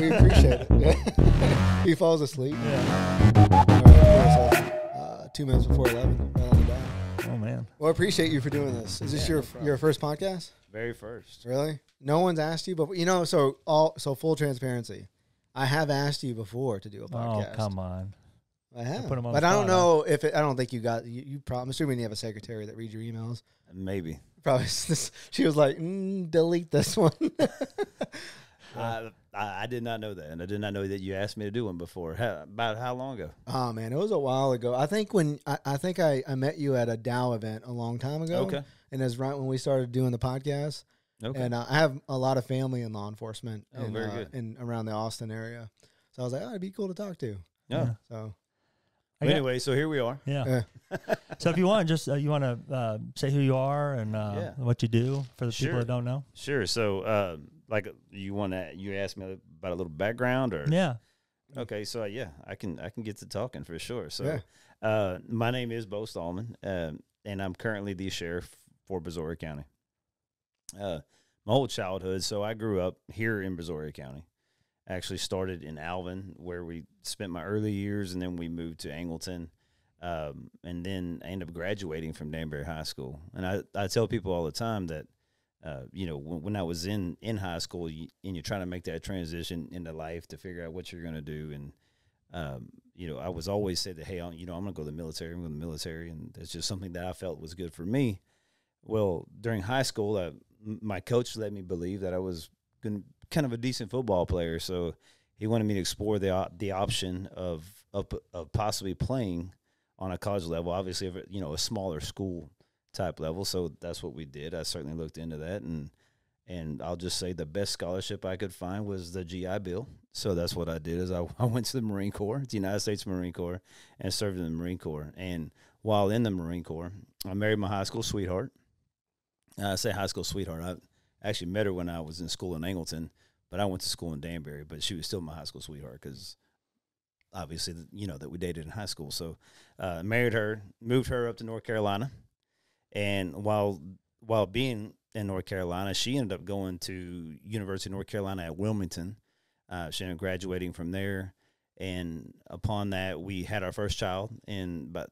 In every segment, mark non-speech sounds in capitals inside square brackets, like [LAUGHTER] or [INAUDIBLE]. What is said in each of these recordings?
we appreciate it. [LAUGHS] [LAUGHS] he falls asleep. Yeah. All right, so, uh, two minutes before eleven. Right on the dot. Oh man. Well, I appreciate you for doing this. Is this Yeah, your no your first podcast? Very first. Really? No one's asked you before. You know, so all so full transparency. I have asked you before to do a podcast. Oh come on. I have, put 'em on but I don't spot, huh? know if it, I don't think you got you. you probably, I'm assuming you have a secretary that reads your emails. Maybe. Probably, [LAUGHS] she was like, mm, delete this one. I, I I did not know that, and I did not know that you asked me to do one before. How, about how long ago? oh man, it was a while ago. I think when I, I think I, I met you at a Dow event a long time ago. Okay. and it's right when we started doing the podcast. Okay. And uh, I have a lot of family in law enforcement Oh, in, very uh, good. in around the Austin area. So I was like, oh, it'd be cool to talk to. yeah. So I But got- anyway, so here we are. Yeah. [LAUGHS] so if you want, just uh, you want to uh, say who you are and uh, Yeah. what you do for the people that don't know. Sure. So, uh, like, you want to you asked me about a little background, or Yeah. Okay, so uh, yeah, I can I can get to talking for sure. So, Yeah. uh, my name is Bo Stallman, um, and I'm currently the sheriff for Brazoria County. Uh, my whole childhood, so I grew up here in Brazoria County. Actually, started in Alvin, where we spent my early years, and then we moved to Angleton, um, and then I ended up graduating from Danbury High School. And I, I tell people all the time that uh, you know, when, when I was in, in high school you, and you're trying to make that transition into life to figure out what you're going to do. And, um, you know, I was always said that, hey, I'm, you know, I'm going to go to the military, I'm going to the military. And that's just something that I felt was good for me. Well, during high school, m- my coach let me believe that I was gonna, kind of a decent football player. So he wanted me to explore the, the option of, of, of possibly playing on a college level, obviously, you know, a smaller school type level. So that's what we did. I certainly looked into that, and and I'll just say the best scholarship I could find was the GI Bill. So that's what I did. Is I, [LAUGHS] I went to the Marine Corps, the United States Marine Corps, and served in the Marine Corps. And while in the Marine Corps, I married my high school sweetheart. Uh, I say high school sweetheart. I actually met her when I was in school in Angleton, but I went to school in Danbury. But she was still my high school sweetheart because obviously, you know, that we dated in high school. So uh, married her, moved her up to North Carolina and while while being in North Carolina, she ended up going to University of North Carolina at Wilmington. Uh, she ended up graduating from there, and upon that, we had our first child in about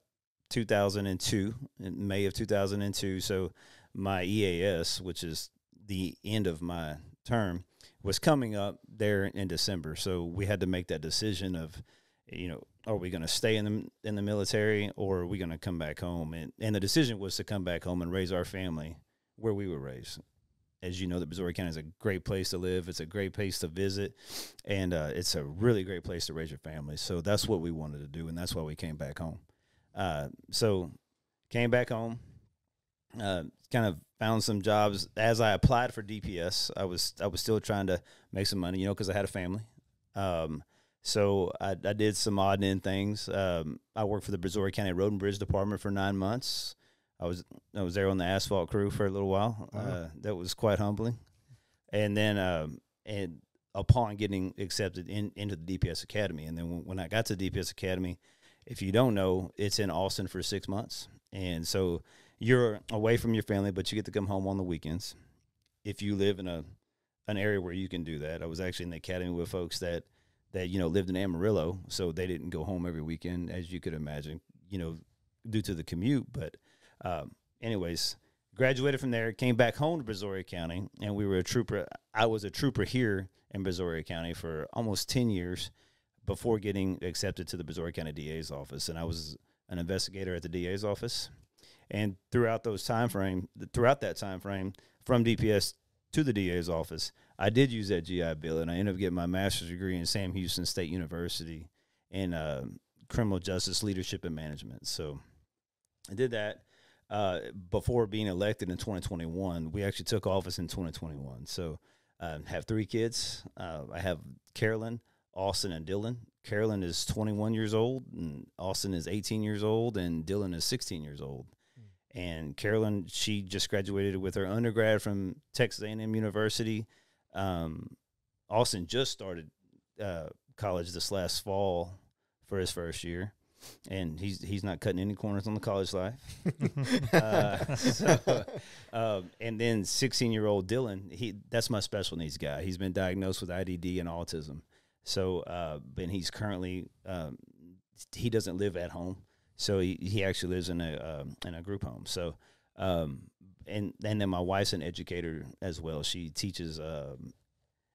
2002, in May of 2002. So my EAS, which is the end of my term, was coming up there in December. So we had to make that decision of, you know, are we going to stay in the in the military or are we going to come back home? And and the decision was to come back home and raise our family where we were raised. As you know, the Brazoria County is a great place to live. It's a great place to visit, and uh, it's a really great place to raise your family. So that's what we wanted to do, and that's why we came back home. Uh, so came back home, uh, kind of found some jobs as I applied for DPS. I was I was still trying to make some money, you know, because I had a family. Um, so I, I did some odd and end things. Um, I worked for the Brazoria County Road and Bridge Department for nine months. I was I was there on the asphalt crew for a little while. Wow. Uh, that was quite humbling. And then um, and upon getting accepted in, into the DPS Academy, and then when, I got to the DPS Academy, if you don't know, it's in Austin for six months, and so you're away from your family, but you get to come home on the weekends. If you live in a an area where you can do that, I was actually in the academy with folks that that you know lived in Amarillo, so they didn't go home every weekend, as you could imagine, you know, due to the commute. But, um, anyways, graduated from there, came back home to Brazoria County, and we were a trooper. I was a trooper here in Brazoria County for almost ten years before getting accepted to the Brazoria County DA's office, and I was an investigator at the DA's office. And throughout those time frame, throughout that time frame, from DPS to the DA's office, I did use that GI Bill, and I ended up getting my master's degree in Sam Houston State University in uh, criminal justice leadership and management. So I did that uh, before being elected in 2021. We actually took office in 2021. So uh, have three kids. Uh, I have Carolyn, Austin, and Dylan. Carolyn is 21 years old, and Austin is 18 years old, and Dylan is 16 years old. And Carolyn, she just graduated with her undergrad from Texas A&M University. Um, Austin just started uh, college this last fall for his first year, and he's he's not cutting any corners on the college life. [LAUGHS] uh, so, uh, and then 16 year old Dylan, he that's my special needs guy. He's been diagnosed with IDD and autism. So, uh, and he's currently um, he doesn't live at home, so he, he actually lives in a um, in a group home. So, um, and and then my wife's an educator as well. She teaches um,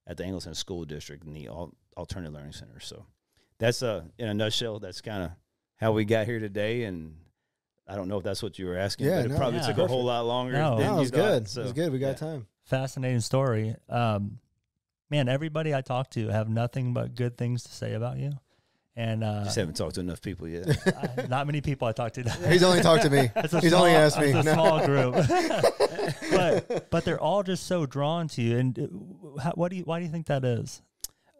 at the Angleton School District in the Al- Alternative Learning Center. So, that's uh in a nutshell. That's kind of how we got here today, and I don't know if that's what you were asking, Yeah, but it no, probably yeah. took a whole lot longer. No. than No, it was thought, good. So, it was good. We got yeah. time. Fascinating story. Um, man, everybody I talk to have nothing but good things to say about you. And uh, Just haven't talked to enough people yet. [LAUGHS] I- not many people I talked to. [LAUGHS] He's only talked to me. [LAUGHS] It's a He's small, only asked me. It's a No. small group, but but they're all just so drawn to you. And uh, how, what do you? Why do you think that is?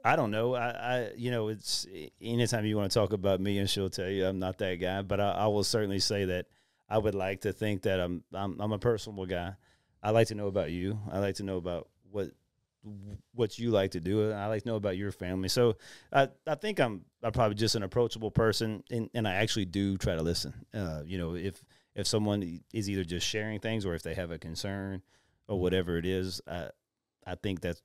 I don't know. I, I, you know, it's anytime you want to talk about me, and she'll tell you I'm not that guy. But I, I will certainly say that I would like to think that I'm, I'm, I'm a personable guy. I like to know about you. I like to know about what, what you like to do. and I like to know about your family. So I, I think I'm, I'm probably just an approachable person, and, and I actually do try to listen. Uh, you know, if, if someone is either just sharing things or if they have a concern or whatever it is, I, I think that's,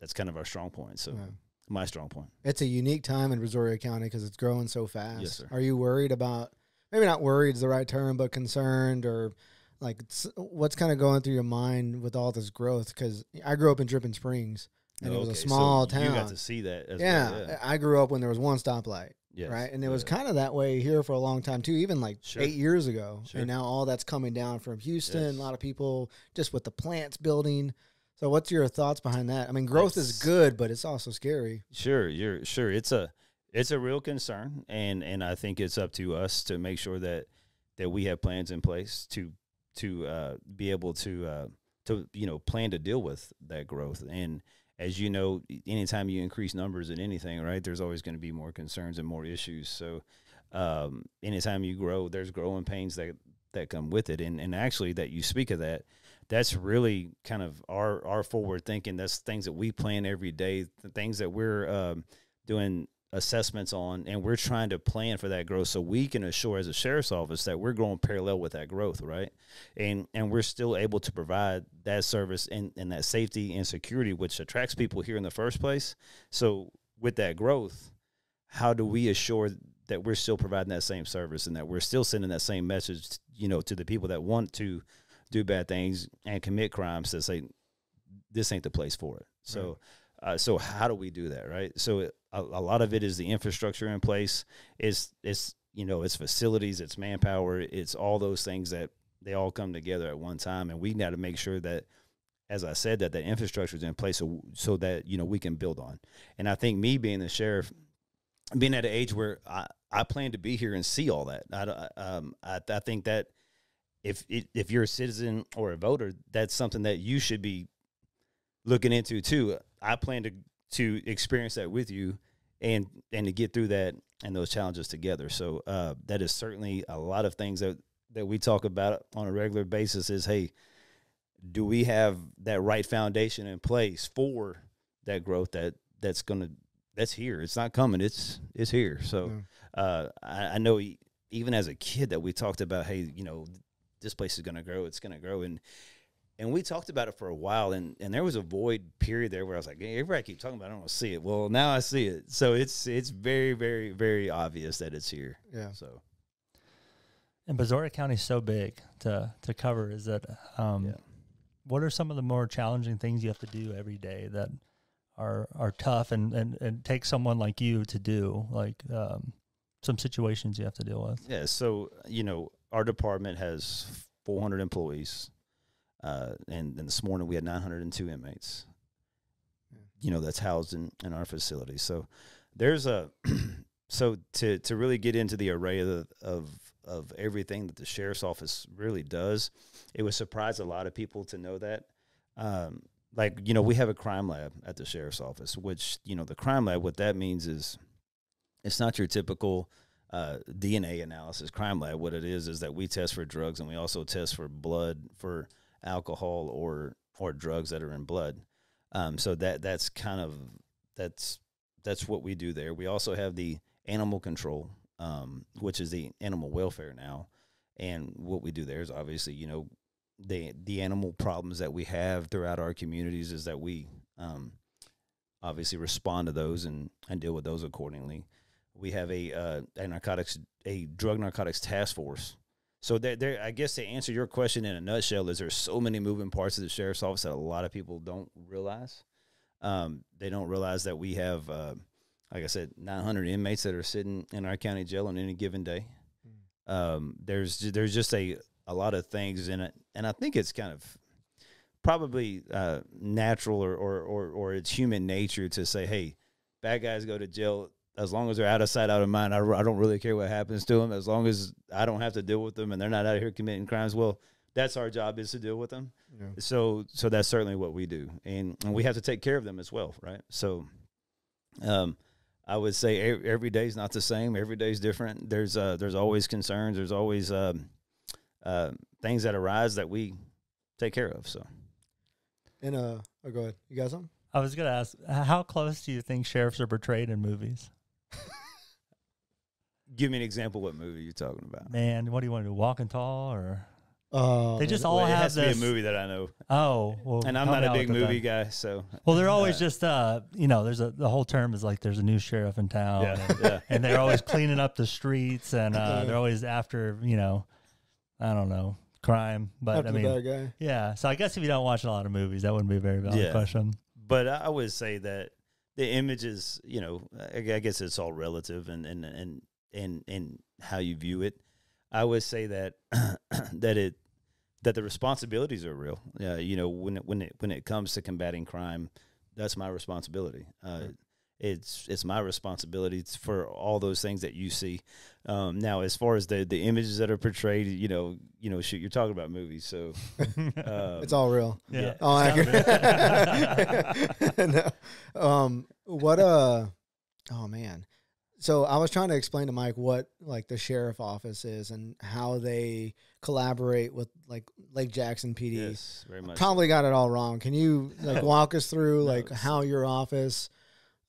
that's kind of our strong point. So Yeah. my strong point. It's a unique time in Brazoria County because it's growing so fast. Yes, sir. Are you worried about maybe not worried is the right term, but concerned or like what's kind of going through your mind with all this growth? Because I grew up in Dripping Springs and it was a small so small You got to see that. As Yeah, well. yeah. I grew up when there was one stoplight, Yes, right? And it was kind of that way here for a long time too, even like Sure. eight years ago. Sure. And now all that's coming down from Houston. Yes. A lot of people just with the plants building. So, what's your thoughts behind that? I mean, growth is good, but it's also scary. Sure, you're sure. It's a it's a real concern, and and I think it's up to us to make sure that that we have plans in place to to uh, be able to uh, to you know plan to deal with that growth. And as you know, anytime you increase numbers in anything, right, there's always going to be more concerns and more issues. So um, anytime you grow, there's growing pains that that come with it. And and actually, that you speak of that, that's really kind of our our forward thinking. That's things that we plan every day, the things that we're um, doing assessments on, and we're trying to plan for that growth so we can assure as a sheriff's office that we're growing parallel with that growth, right? And and we're still able to provide that service and, and that safety and security which attracts people here in the first place. So with that growth, how do we assure that we're still providing that same service and that we're still sending that same message, you know, to the people that want to do bad things and commit crimes to say this ain't the place for it. So, uh, so how do we do that, right? So it, a, a lot of it is the infrastructure in place. It's it's you know it's facilities, it's manpower, it's all those things that they all come together at one time, and we got to make sure that, as I said, that the infrastructure is in place so so that you know we can build on. And I think me being the sheriff, being at an age where I, I plan to be here and see all that. I, um, I, I think that if if you're a citizen or a voter, that's something that you should be looking into too. I plan to to experience that with you and and to get through that and those challenges together. So uh, that is certainly a lot of things that that we talk about on a regular basis. Is hey, do we have that right foundation in place for that growth that that's gonna that's here? It's not coming. It's it's here. So Yeah. uh, I, I know even as a kid that we talked about, hey, you know, this place is gonna grow. It's gonna grow and and we talked about it for a while, and, and there was a void period there where I was like, hey, everybody keep talking about, it, I don't see it. Well, now I see it, so it's it's very very very obvious that it's here. Yeah. So And Brazoria County is so big to to cover. Is that um, Yeah. what are some of the more challenging things you have to do every day that are are tough and and and take someone like you to do like um, some situations you have to deal with. yeah, so you know, our department has 400 employees, uh, and, and this morning we had 902 inmates. Yeah. You know, that's housed in, in our facility. So there's a [CLEARS THROAT] so to to really get into the array of of of everything that the sheriff's office really does, it would surprise a lot of people to know that. Um, like you know, we have a crime lab at the sheriff's office, which you know the crime lab. What that means is, it's not your typical uh, DNA analysis crime lab. What it is is that we test for drugs and we also test for blood for alcohol or or drugs that are in blood. Um, so that that's kind of that's that's what we do there. We also have the animal control um, which is the animal welfare now. And what we do there is obviously, you know, the the animal problems that we have throughout our communities is that we um, obviously respond to those and, and deal with those accordingly. We have a uh, a narcotics a drug narcotics task force. So there, there, I guess to answer your question in a nutshell, is there's so many moving parts of the sheriff's office that a lot of people don't realize. Um, they don't realize that we have, uh, like I said, 900 inmates that are sitting in our county jail on any given day. Um, there's there's just a a lot of things in it, and I think it's kind of probably uh, natural or, or or or it's human nature to say, hey, bad guys go to jail as long as they're out of sight, out of mind. I, I don't really care what happens to them as long as I don't have to deal with them and they're not out here committing crimes. Well, that's our job is to deal with them. Yeah. So so that's certainly what we do, and, and we have to take care of them as well, right? So, um, I would say every, every day is not the same. Every day is different. There's uh there's always concerns. There's always um, uh, things that arise that we take care of. So And uh, oh, go ahead. You got something? I was gonna ask, how close do you think sheriffs are portrayed in movies? Give me an example. What movie you're talking about? Man, what do you want to do? Walking tall or Uh, They just Well, all it have has to be a movie that I know, Oh, well, and I'm not a big with that movie guy. So Well, they're [LAUGHS] always uh, just uh, you know, there's a the whole term is like there's a new sheriff in town, yeah, and, yeah. and they're always cleaning up the streets, and uh, Yeah. they're always after you know, I don't know, crime. But after I the mean, bad guy. yeah. So I guess if you don't watch a lot of movies, that wouldn't be a very valid Yeah. question. but I would say that the images, you know, I I guess it's all relative and and and and and how you view it. I would say that [CLEARS THROAT] that it that the responsibilities are real. Yeah, you know, when it, when it when it comes to combating crime, that's my responsibility. Uh, It's it's my responsibility for all those things that you see. Um, now, as far as the the images that are portrayed, you know, you know, shoot, you're talking about movies, so [LAUGHS] um, It's all real. yeah. Oh, it's gotta be. accurate. no. Um, what uh, oh man. So I was trying to explain to Mike what like the sheriff office is and how they collaborate with like Lake Jackson PD. yes, very much. Probably got it all wrong. Can you like [LAUGHS] walk us through like it's- how your office?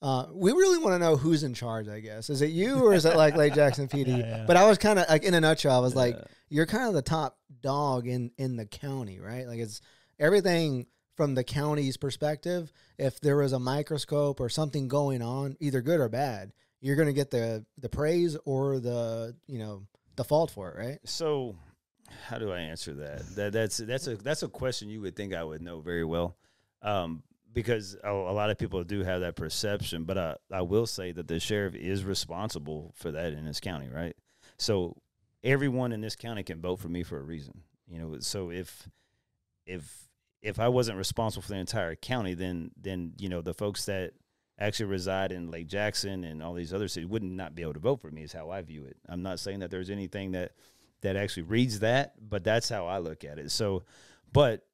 Uh, we really want to know who's in charge. I guess is it you or is it like Lake Jackson PD? [LAUGHS] Yeah, yeah. But I was kind of like in a nutshell. I was like, Uh, you're kind of the top dog in in the county, right? Like it's everything from the county's perspective. If there was a microscope or something going on, either good or bad, you're going to get the the praise or the you know the fault for it, right? So, how do I answer that? That that's that's a that's a question you would think I would know very well, um, because a, a lot of people do have that perception. But I I will say that the sheriff is responsible for that in this county, right? So everyone in this county can vote for me for a reason, you know. So if if if I wasn't responsible for the entire county, then then you know the folks that actually reside in Lake Jackson and all these other cities would not not be able to vote for me. Is how I view it. I'm not saying that there's anything that that actually reads that, but that's how I look at it. So, but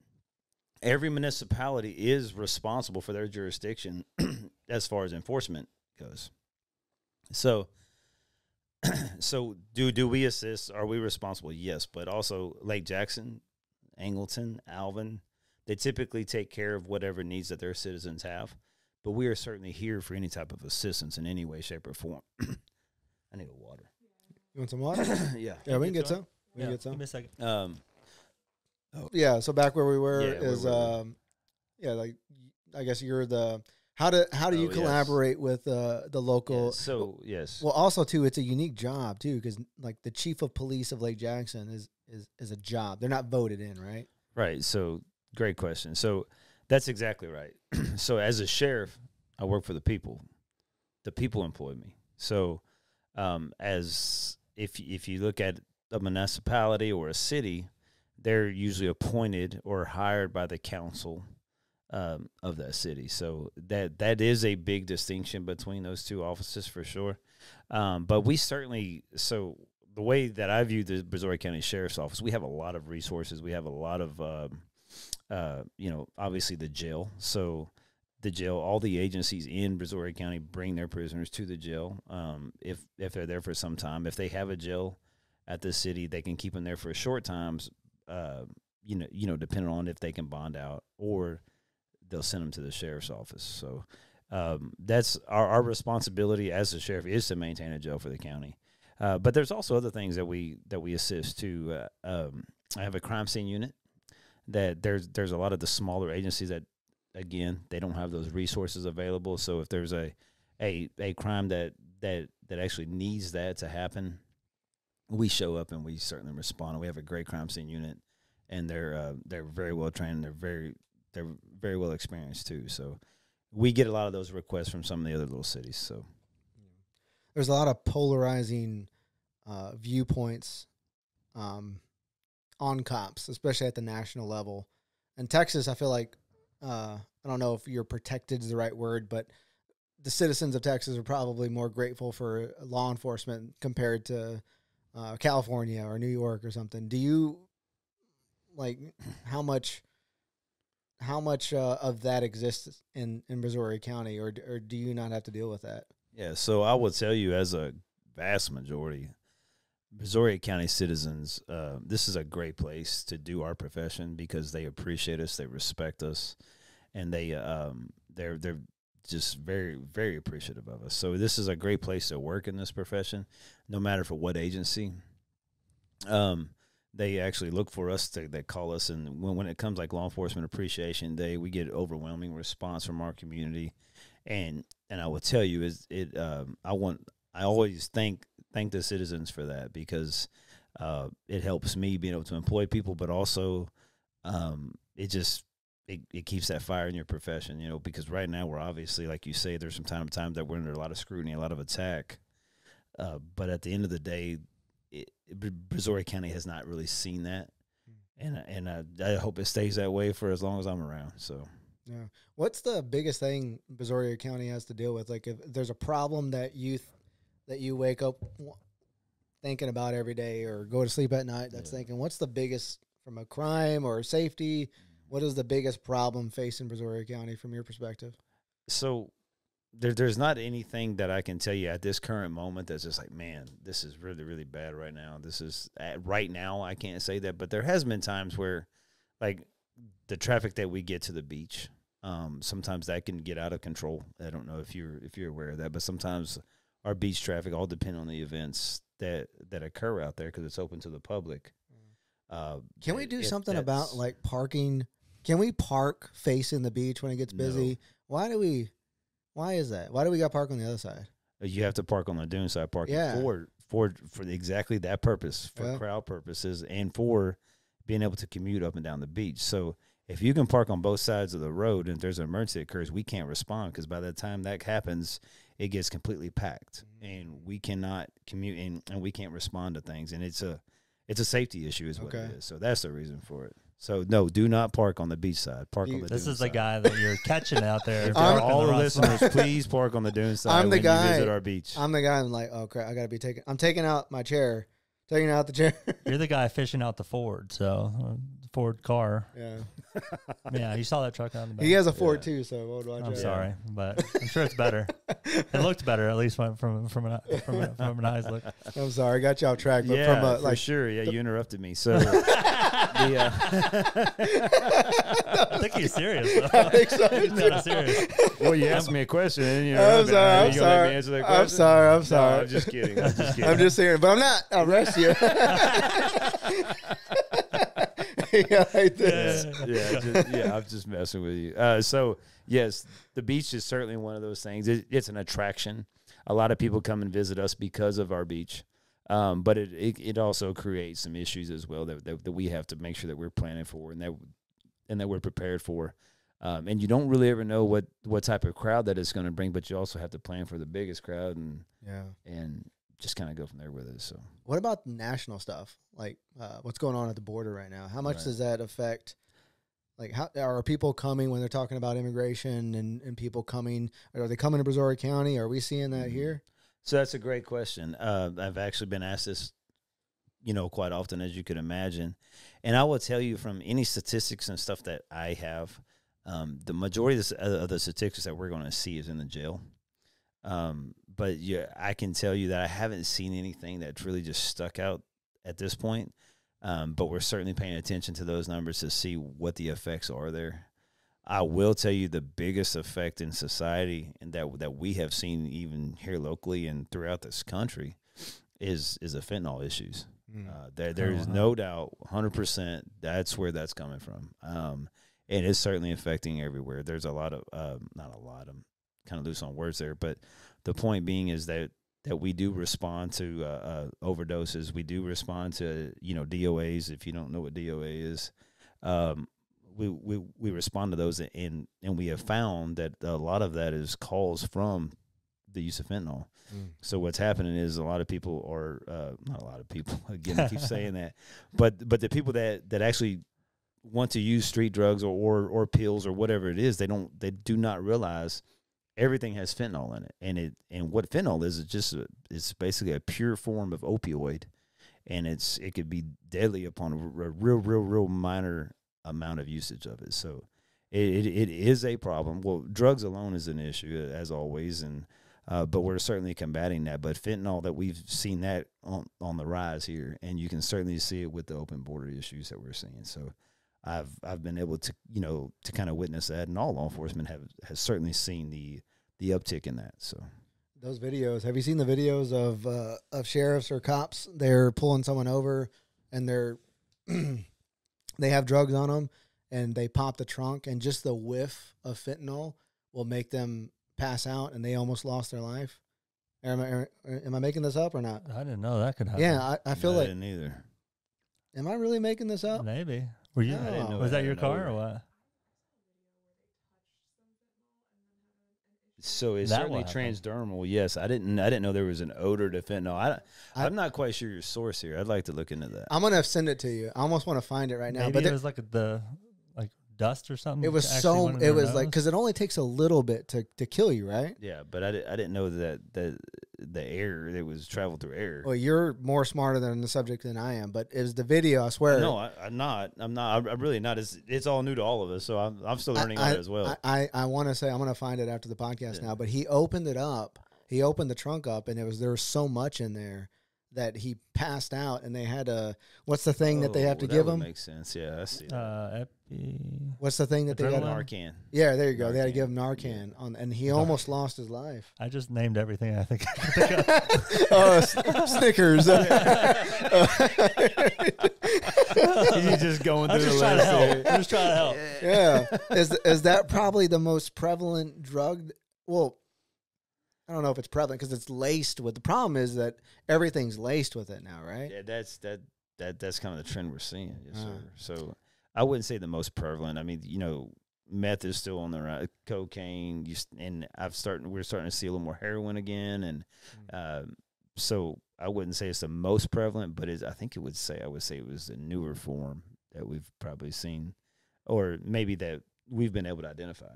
every municipality is responsible for their jurisdiction [CLEARS THROAT] as far as enforcement goes. So, [CLEARS THROAT] so do do we assist? Are we responsible? Yes, but also Lake Jackson, Angleton, Alvin, they typically take care of whatever needs that their citizens have. But we are certainly here for any type of assistance in any way, shape, or form. [CLEARS THROAT] I need a water. You want some water? [COUGHS] yeah. yeah, we can get some. We Yeah, can get some. Give some. me a second. Um, Yeah. So back where we were Yeah, is were um, yeah, like I guess you're the how do how do you Oh, yes. collaborate with uh, the local yeah, so yes. Well, also too, it's a unique job too, because like the chief of police of Lake Jackson is is is a job. They're not voted in, right? Right. So great question. So that's exactly right. [CLEARS THROAT] so as a sheriff, I work for the people. The people employ me. So um, as if if you look at a municipality or a city, they're usually appointed or hired by the council um, of that city. So that that is a big distinction between those two offices for sure. Um, but we certainly so the way that I view the Brazoria County Sheriff's Office, we have a lot of resources. We have a lot of, um uh, you know, obviously the jail. So the jail, all the agencies in Brazoria County bring their prisoners to the jail. Um, if if they're there for some time, if they have a jail at the city, they can keep them there for short times. Uh, you know, you know, depending on if they can bond out, or they'll send them to the sheriff's office. So um, that's our, our responsibility as the sheriff is to maintain a jail for the county. Uh, but there's also other things that we that we assist to. Uh, um, I have a crime scene unit that there's there's a lot of the smaller agencies that again they don't have those resources available. So if there's a a a crime that that that actually needs that to happen, we show up and we certainly respond. We have a great crime scene unit, and they're uh, they're very well trained. They're very they're very well experienced too. So we get a lot of those requests from some of the other little cities. So there's a lot of polarizing uh, viewpoints um, on cops, especially at the national level. In Texas, I feel like uh, I don't know if you're protected is the right word, but the citizens of Texas are probably more grateful for law enforcement compared to uh, California or New York or something. Do you like [CLEARS THROAT] how much? How much uh, of that exists in in Brazoria County, or or do you not have to deal with that? Yeah, so I would tell you, as a vast majority, Brazoria County citizens, uh, this is a great place to do our profession because they appreciate us, they respect us, and they um, they're they're just very very appreciative of us. So this is a great place to work in this profession, no matter for what agency. Um, they actually look for us to they call us, and when when it comes like law enforcement appreciation day, we get overwhelming response from our community and and I will tell you is it um, I want I always thank thank the citizens for that because uh, it helps me being able to employ people, but also um, it just it, it keeps that fire in your profession, you know, because right now we're obviously like you say, there's some time to time that we're under a lot of scrutiny, a lot of attack, uh, but at the end of the day, it, Brazoria County has not really seen that, and and I, I hope it stays that way for as long as I'm around. So. Yeah. What's the biggest thing Brazoria County has to deal with? Like, if there's a problem that you th- that you wake up thinking about every day, or go to sleep at night, that's yeah. thinking, what's the biggest from a crime or safety? What is the biggest problem facing Brazoria County from your perspective? So, there, there's not anything that I can tell you at this current moment that's just like, man, this is really, really bad right now. This is right now. I can't say that, but there has been times where, like, the traffic that we get to the beach um, sometimes that can get out of control. I don't know if you're if you're aware of that, but sometimes our beach traffic all depend on the events that that occur out there because it's open to the public. Uh, can we do it, something about like parking? Can we park facing the beach when it gets busy? No. Why do we? Why is that? Why do we got park on the other side? Uh, you have to park on the dune side parking yeah. for for for exactly that purpose, for yeah. crowd purposes, and for being able to commute up and down the beach. So if you can park on both sides of the road and if there's an emergency that occurs, we can't respond because by the time that happens, it gets completely packed mm-hmm. and we cannot commute and, and we can't respond to things. And it's a it's a safety issue, is what okay. it is. So that's the reason for it. So no, do not park on the beach side. Park on the. This is side. the guy that you're catching out there. [LAUGHS] all the, the listeners, please park on the dune [LAUGHS] side. I'm the guy. visit our beach. I'm the guy. I'm like, oh crap! I gotta be taking. I'm taking out my chair taking out the chair. You're the guy fishing out the Ford, so Ford car. Yeah, yeah. You saw that truck on the back. He has a Ford yeah. too, so what I'm out. sorry, but I'm sure it's better. it looked better, at least from from from an, from, a, from an eyes look. I'm sorry, I got you off track, but yeah, from a, like sure, yeah, you interrupted me. So, [LAUGHS] the, uh, I think he's serious. Though. [LAUGHS] I think so. he's kind serious. Well, you asked me a question, and you know, I'm sorry. I'm sorry. I'm sorry. I'm sorry. I'm just kidding. I'm just [LAUGHS] kidding. I'm just saying, but I'm not. I'll rest you. [LAUGHS] yeah, like this. yeah, just, yeah. I'm just messing with you. Uh, so yes, the beach is certainly one of those things. It, it's an attraction. A lot of people come and visit us because of our beach. Um, but it, it, it also creates some issues as well that, that, that we have to make sure that we're planning for and that and that we're prepared for. Um, and you don't really ever know what what type of crowd that it's going to bring, but you also have to plan for the biggest crowd and yeah and just kind of go from there with it. So, what about national stuff? Like, uh, what's going on at the border right now? How much right. does that affect? Like, how are people coming when they're talking about immigration and, and people coming? Are they coming to Brazoria County? Are we seeing that mm-hmm. here? So that's a great question. Uh, I've actually been asked this, you know, quite often as you could imagine, and I will tell you from any statistics and stuff that I have, um, the majority of the, of the statistics that we're going to see is in the jail. Um, but yeah, I can tell you that I haven't seen anything that's really just stuck out at this point. Um, but we're certainly paying attention to those numbers to see what the effects are there. I will tell you the biggest effect in society and that that we have seen even here locally and throughout this country is is the fentanyl issues. Mm. Uh, there there is no doubt, hundred percent. That's where that's coming from. Um, and it's certainly affecting everywhere. There's a lot of um, not a lot. I'm kind of loose on words there, but the point being is that that we do respond to uh, uh, overdoses. We do respond to you know DOAs. If you don't know what DOA is, um, we we we respond to those, and and we have found that a lot of that is calls from the use of fentanyl. Mm. So what's happening is a lot of people are uh, not a lot of people [LAUGHS] again. I keep [LAUGHS] saying that, but but the people that that actually want to use street drugs or, or or pills or whatever it is, they don't they do not realize everything has fentanyl in it, and it and what fentanyl is is just a, it's basically a pure form of opioid, and it's it could be deadly upon a real real real minor amount of usage of it. So it, it it is a problem. Well, drugs alone is an issue as always, and uh, but we're certainly combating that. But fentanyl, that we've seen that on on the rise here, and you can certainly see it with the open border issues that we're seeing. So, I've I've been able to you know to kind of witness that, and all law enforcement have has certainly seen the the uptick in that. So, Those videos. Have you seen the videos of uh, of sheriffs or cops? They're pulling someone over, and they're [CLEARS THROAT] they have drugs on them, and they pop the trunk, and just the whiff of fentanyl will make them pass out, and they almost lost their life. Am I, am I making this up or not? I didn't know that could happen. Yeah, I, I feel I like. didn't either. Am I really making this up? maybe. Were you? I didn't know was that that your car or what? So it's That certainly transdermal. Yes, I didn't I didn't know there was an odor to fentanyl. I, I- I'm not quite sure your source here. I'd like to look into that. I'm gonna send it to you. I almost want to find it right now, Maybe but it there- was like the like dust or something. it was so. It their was like because it only takes a little bit to to kill you, right? Yeah, but I, di- I didn't know that that the air that was traveled through air. Well, you're more smarter than the subject than I am, but it was the video. I swear. no, I, I'm not. I'm not. I'm, I'm really not. It's, it's all new to all of us, so I'm, I'm still learning I, on it as well. I, I, I want to say I'm going to find it after the podcast Yeah. now, but he opened it up. He opened the trunk up, and it was there was so much in there that he passed out, and they had a what's the thing that they have to Oh, give would him? Makes sense. Yeah, I see. that. uh, epi. What's the thing that they got? Narcan. Yeah, there you go. They had to give him Narcan on, and he almost lost his life. I just named everything. I think. I could think of. [LAUGHS] oh, S- Snickers. [LAUGHS] He's just going I'm through just the trying to list help. I'm just trying to help. yeah, is is that probably the most prevalent drug? Well, I don't know if it's prevalent because it's laced with. The problem is that everything's laced with it now, right? Yeah, that's that that that's kind of the trend we're seeing. Yes, Uh. sir. So I wouldn't say the most prevalent. I mean, you know, meth is still on the rise. Cocaine, you, and I've starting. We're starting to see a little more heroin again, and um, so I wouldn't say it's the most prevalent, but it's, I think it would say I would say it was a newer form that we've probably seen, or maybe that we've been able to identify.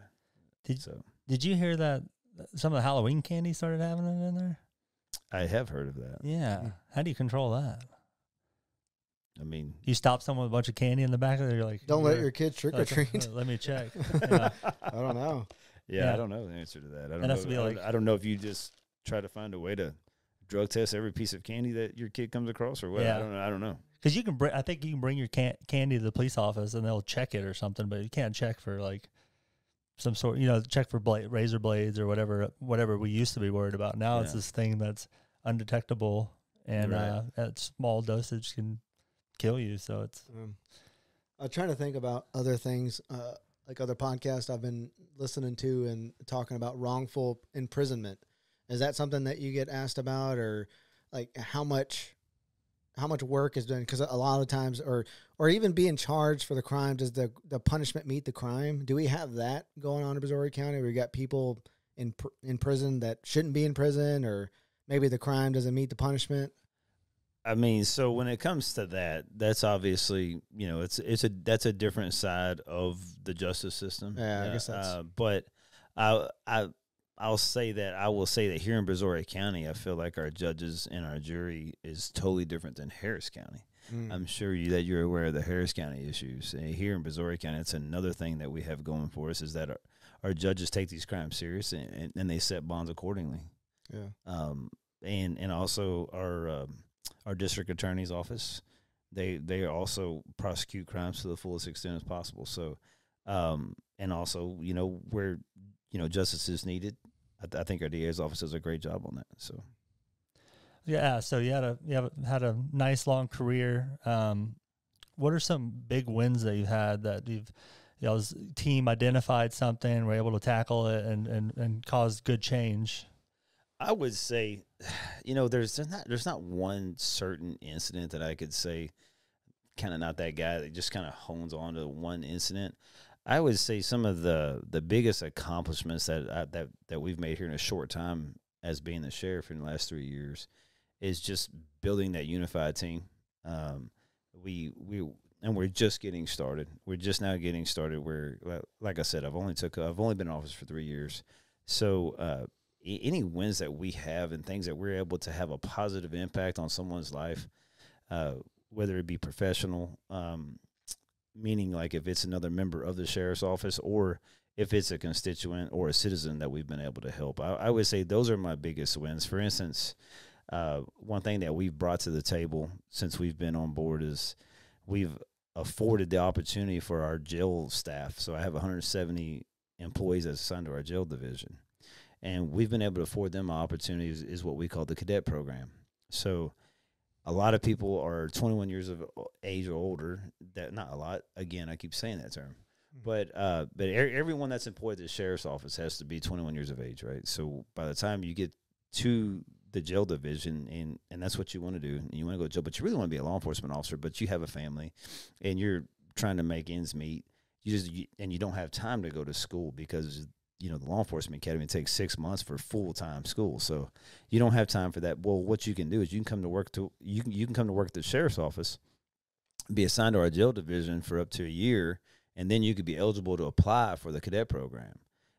Did- so Did you hear that some of the Halloween candy started having it in there? I have heard of that. Yeah. Mm. How do you control that? I mean, You stop someone with a bunch of candy in the back of there. You're like, Don't let your kids trick or like, treat. Let me check. [LAUGHS] Yeah. I don't know. Yeah, Yeah. I don't know the answer to that. I don't know. has I, don't, like- I don't know if you just try to find a way to drug test every piece of candy that your kid comes across, or what. Yeah. I don't. know. I don't know. Because you can bring, I think you can bring your can- candy to the police office and they'll check it or something, but you can't check for like some sort, you know, check for bla- razor blades or whatever, whatever we used to be worried about. Now it's this thing that's undetectable and Right. uh, at small dosage can kill you. So it's Um, I'm trying to think about other things, uh, like other podcasts I've been listening to and talking about wrongful imprisonment. Is that something that you get asked about, or like how much, how much work is done? Because a lot of times, or or even being charged for the crime, does the the punishment meet the crime? Do we have that going on in Brazoria County? Where we got people in in prison that shouldn't be in prison, or maybe the crime doesn't meet the punishment? I mean, so when it comes to that, that's obviously you know it's it's a that's a different side of the justice system. Yeah, I guess that's- Uh, but I I I'll say that I will say that here in Brazoria County, I feel like our judges and our jury is totally different than Harris County. Mm. I'm sure you that you're aware of the Harris County issues. And here in Brazoria County, it's another thing that we have going for us is that our, our judges take these crimes serious and, and, and they set bonds accordingly. yeah. Um, and and also our um, our district attorney's office, they they also prosecute crimes to the fullest extent as possible. So, um, and also you know where you know justice is needed, I, th- I think our DA's office does a great job on that. So Yeah, so you had a you have had a nice long career. Um, what are some big wins that you've had that you've you know, team identified something, were able to tackle it and and and cause good change? I would say, [SIGHS] you know, there's there's not there's not one certain incident that I could say, kind of not that guy that just kind of hones on to one incident. I would say some of the the biggest accomplishments that I, that that we've made here in a short time as being the sheriff in the last three years is just building that unified team. Um, we we and we're just getting started. We're just now getting started. Where, like I said, I've only took I've only been in office for three years, so uh, any wins that we have and things that we're able to have a positive impact on someone's life, uh, whether it be professional, um, meaning like if it's another member of the sheriff's office or if it's a constituent or a citizen that we've been able to help. I, I would say those are my biggest wins. For instance, uh, one thing that we've brought to the table since we've been on board is we've afforded the opportunity for our jail staff. So I have 170 employees that's assigned to our jail division. And we've been able to afford them opportunities is what we call the cadet program. So a lot of people are 21 years of age or older. That not a lot. Again, I keep saying that term, hmm. but uh, but everyone that's employed at the sheriff's office has to be 21 years of age, right? So by the time you get to the jail division and and that's what you want to do and you want to go to jail but you really want to be a law enforcement officer but you have a family and you're trying to make ends meet you just you, and you don't have time to go to school because you know the law enforcement academy takes six months for full-time school. So you don't have time for that. Well what you can do is you can come to work to you can you can come to work at the sheriff's office be assigned to our jail division for up to a year and then you could be eligible to apply for the cadet program.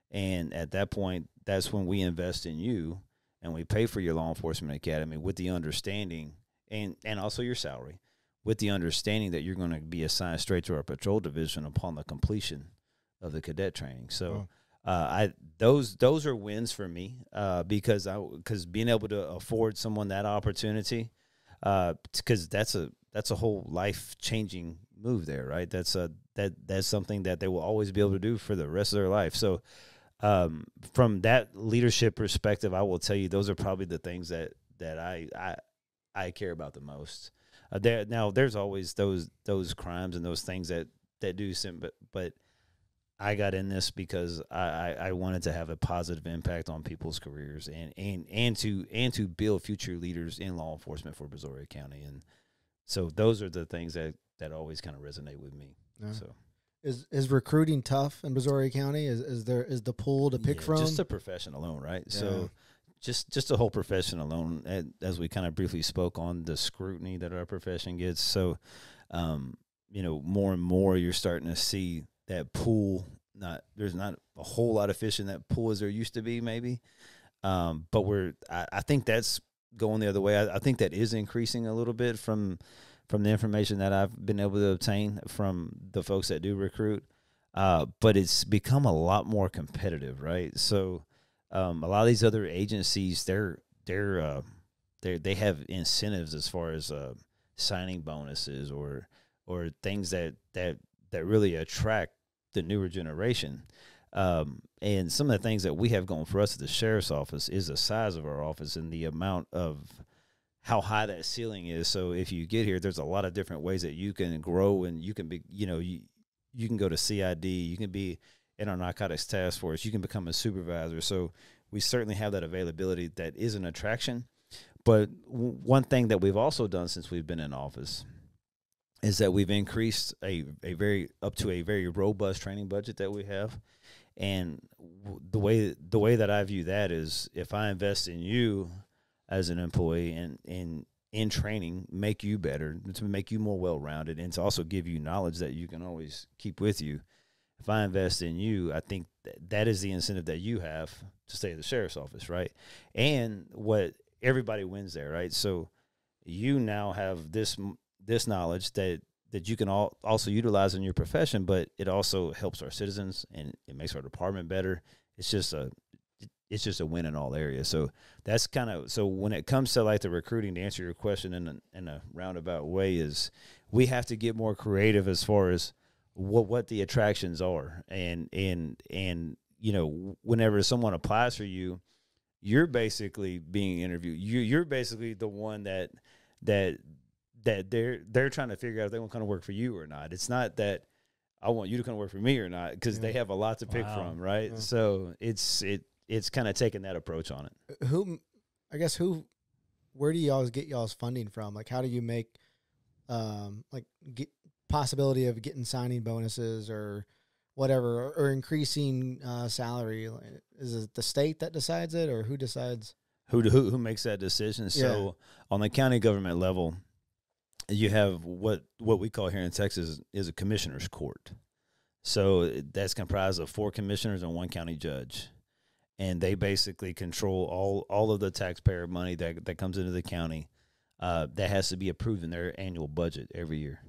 And at that point that's when we invest in you and we pay for your law enforcement academy with the understanding and and also your salary with the understanding that you're going to be assigned straight to our patrol division upon the completion of the cadet training. So uh, I those those are wins for me uh, because I because being able to afford someone that opportunity because uh, that's a that's a whole life changing move there right that's a that that's something that they will always be able to do for the rest of their life so um, from that leadership perspective, I will tell you those are probably the things that that I I, I care about the most. Uh, there now, there's always those those crimes and those things that that do sim, but but I got in this because I, I, I wanted to have a positive impact on people's careers and, and and to and to build future leaders in law enforcement for Brazoria County, and so those are the things that that always kind of resonate with me. Yeah. So is is recruiting tough in Brazoria County? Is is there is the pool to pick yeah, from? Just a profession alone, right? Yeah. So just just a whole profession alone, as we kind of briefly spoke on the scrutiny that our profession gets. So, um, you know, more and more you're starting to see that pool. Not there's not a whole lot of fish in that pool as there used to be, maybe. Um, but we're I, I think that's going the other way. I, I think that is increasing a little bit from from the information that I've been able to obtain from the folks that do recruit. Uh, but it's become a lot more competitive, right? So um, a lot of these other agencies, they're they're uh, they they have incentives as far as uh, signing bonuses or or things that that that really attract the newer generation. Um, and some of the things that we have going for us at the sheriff's office is the size of our office and the amount of how high that ceiling is. So if you get here, there's a lot of different ways that you can grow and you can be, you know, you, you can go to CID, you can be in our narcotics task force, you can become a supervisor. So we certainly have that availability that is an attraction. But w- one thing that we've also done since we've been in office is that we've increased a, a very up to a very robust training budget that we have. And the way the way that I view that is if I invest in you as an employee and in in training make you better to make you more well rounded and to also give you knowledge that you can always keep with you. If i invest in you i think that, that is the incentive that you have to stay at the sheriff's office right? And what everybody wins there right? So you now have this this knowledge that that you can all also utilize in your profession but it also helps our citizens and it makes our department better it's just a it's just a win in all areas. So that's kind of so when it comes to like the recruiting to answer your question in a, in a roundabout way is we have to get more creative as far as what what the attractions are and and and you know whenever someone applies for you you're basically being interviewed. You you're basically the one that that that they're they're trying to figure out if they want to kind of work for you or not. It's not that I want you to come work for me or not because they have a lot to pick Wow. from, right? Yeah. So it's it it's kind of taking that approach on it. who I guess who where do y'all get y'all's funding from? Like how do you make um like get possibility of getting signing bonuses or whatever or, or increasing uh salary? Is it the state that decides it or who decides? who who who makes that decision. So on the county government level, you have what what we call here in Texas is a commissioner's court. So that's comprised of four commissioners and one county judge. And they basically control all all of the taxpayer money that that comes into the county. Uh, that has to be approved in their annual budget every year.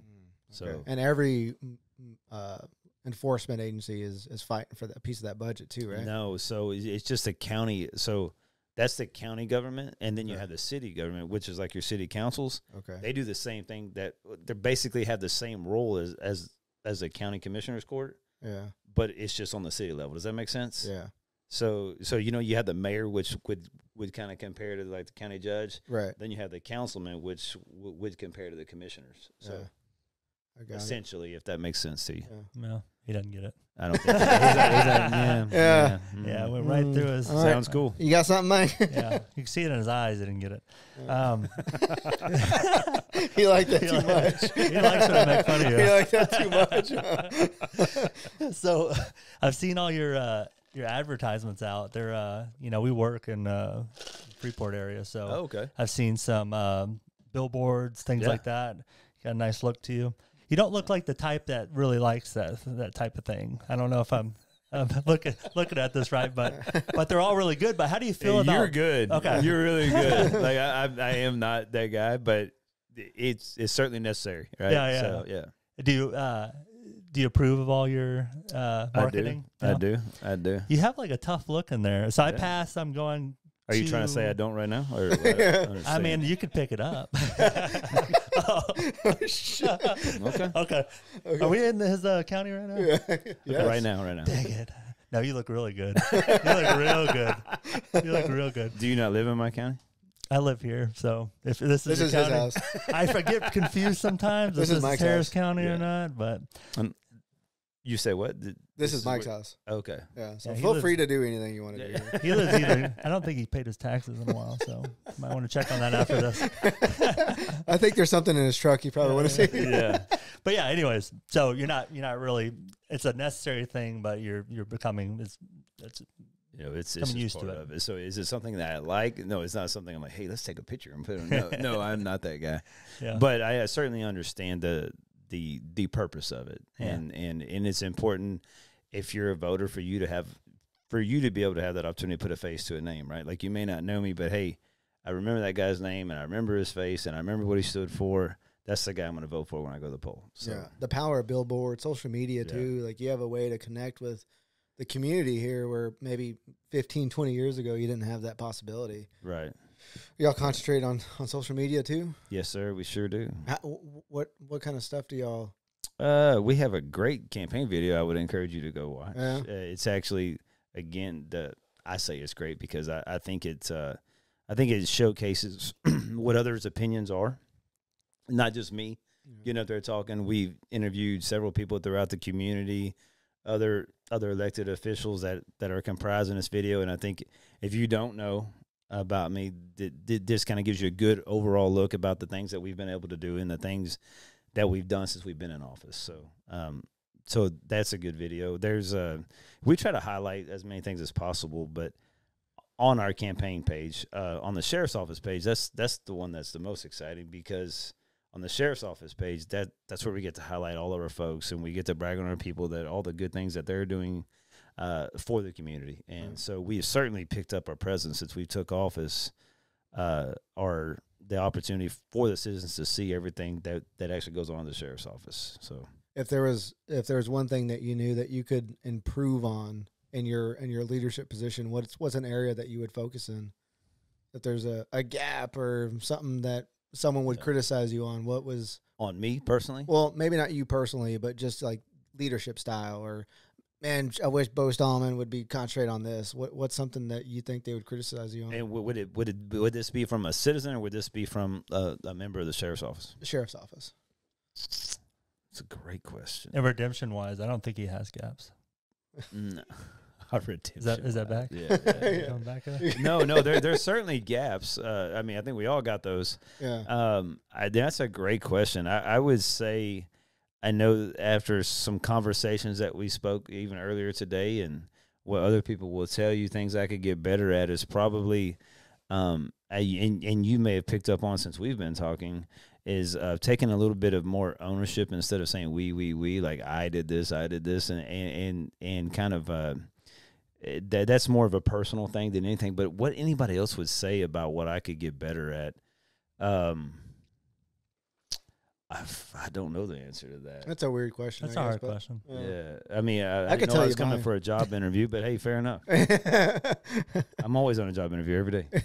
So and every mm, mm, uh enforcement agency is is fighting for that piece of that budget too, right? No, so it's just a county. So that's the county government, and then you Okay. have the city government, which is like your city councils. Okay. They do the same thing. That they basically have the same role as as as a county commissioner's court, yeah. but it's just on the city level. Does that make sense? Yeah. So so you know you have the mayor, which would would kind of compare to like the county judge. Right. Then you have the councilman, which w- would compare to the commissioners. So yeah. I got it. essentially, if that makes sense to you, Yeah. No, he doesn't get it. I don't think. he's like- he's like, [LAUGHS] yeah, Yeah. mm. Yeah, went right Mm, through his. all right. sounds cool. You got something, Mike? Yeah, you can see it in his eyes. He didn't get it. Um, [LAUGHS] he liked that [LAUGHS] he too li- much. he likes when I make fun of you. he liked that too much. so I've seen all your uh, your advertisements out. They're uh, you know we work in uh, Freeport area, so Oh, okay. I've seen some um, billboards, things Yeah. like that. Got a nice look to you. You don't look like the type that really likes that that type of thing. I don't know if I'm. Looking looking at this right, but but they're all really good. But how do you feel about you're good. Okay. you're really [LAUGHS] good. like I, I, I am not that guy, but it's it's certainly necessary, right? Yeah, yeah. So, yeah. Do you uh, do you approve of all your uh, marketing? I Yeah? do. I do. You have like a tough look in there. So I Yeah. passed. I'm going. Are you trying to say I don't right now? Or? [LAUGHS] I I mean, you could pick it up. [LAUGHS] oh, [LAUGHS] okay. okay. Are we in his uh, county right now? Yes. Right now, right now. Dang it. No, you look really good. You look real good. You look real good. Do you not live in my county? I live here, so if this is This your is his county, house. I get confused sometimes. This if is this Mike's Harris house. County Yeah. or not, but You say what? Th- This is Mike's what- house. Okay. Yeah. So Yeah, feel lives- free to do anything you want to do. he lives either. [LAUGHS] I don't think he paid his taxes in a while, so might want to check on that after this. [LAUGHS] I think there's something in his truck you probably want to see. [LAUGHS] Yeah. But yeah, anyways, so you're not you're not really. It's a necessary thing, but you're you're becoming. It's, it's You know, it's, it's Becoming just used to it. of it. So is it something that I like? No, it's not something I'm like, hey, let's take a picture and put it. No, no, I'm not that guy. yeah. But I uh, certainly understand the the the purpose of it, Yeah. and and and it's important if you're a voter for you to have for you to be able to have that opportunity to put a face to a name, right? Like you may not know me, but hey, I remember that guy's name and I remember his face and I remember what he stood for. That's the guy I'm going to vote for when I go to the poll. So Yeah. The power of billboard, social media Yeah. too. Like you have a way to connect with the community here where maybe 15, 20 years ago you didn't have that possibility. right, Y'all concentrate on, on social media too? yes, sir, we sure do. How, what what kind of stuff do y'all? Uh, we have a great campaign video. I would encourage you to go watch. Yeah. Uh, it's actually again the I say it's great because I, I think it's uh I think it showcases [CLEARS THROAT] what others' opinions are, not just me. Getting up there talking. We've interviewed several people throughout the community, other other elected officials that that are comprising this video. And I think if you don't know about me, th- th- this kind of gives you a good overall look about the things that we've been able to do and the things that we've done since we've been in office. So, um, so that's a good video. There's a we try to highlight as many things as possible, but on our campaign page, uh, on the sheriff's office page, that's that's the one that's the most exciting because on the sheriff's office page, that that's where we get to highlight all of our folks and we get to brag on our people that all the good things that they're doing uh, for the community. And Right. so we have certainly picked up our presence since we took office. Uh, our the opportunity for the citizens to see everything that that actually goes on in the sheriff's office. So If there was if there was one thing that you knew that you could improve on in your in your leadership position, what's what's an area that you would focus in? If there's a, a gap or something that someone would Yeah. criticize you on, what was on me personally, well, maybe not you personally, but just like leadership style or Man, I wish Bo Stallman would be concentrate on this. What what's something that you think they would criticize you on? And would it would it would this be from a citizen or would this be from a, a member of the sheriff's office? the sheriff's office. It's a great question. And redemption wise, I don't think he has gaps. no. [LAUGHS] [LAUGHS] I read Is that is that back? Yeah. [LAUGHS] yeah, yeah. Back no, no, there, there's certainly gaps. Uh, I mean, I think we all got those. Yeah. Um, I, that's a great question. I, I would say, I know after some conversations that we spoke even earlier today, and what other people will tell you, things I could get better at is probably, um, I, and and you may have picked up on since we've been talking, is uh, taking a little bit of more ownership instead of saying we, we, we, like I did this, I did this, and and and, and kind of. Uh, that that's more of a personal thing than anything. But what anybody else would say about what I could get better at, um, I I don't know the answer to that. That's a weird question. That's I a guess, hard but- question. Yeah, I mean, I, I, I could know tell I you was coming mine. for a job [LAUGHS] interview, but hey, fair enough. [LAUGHS] I'm always on a job interview every day. [LAUGHS]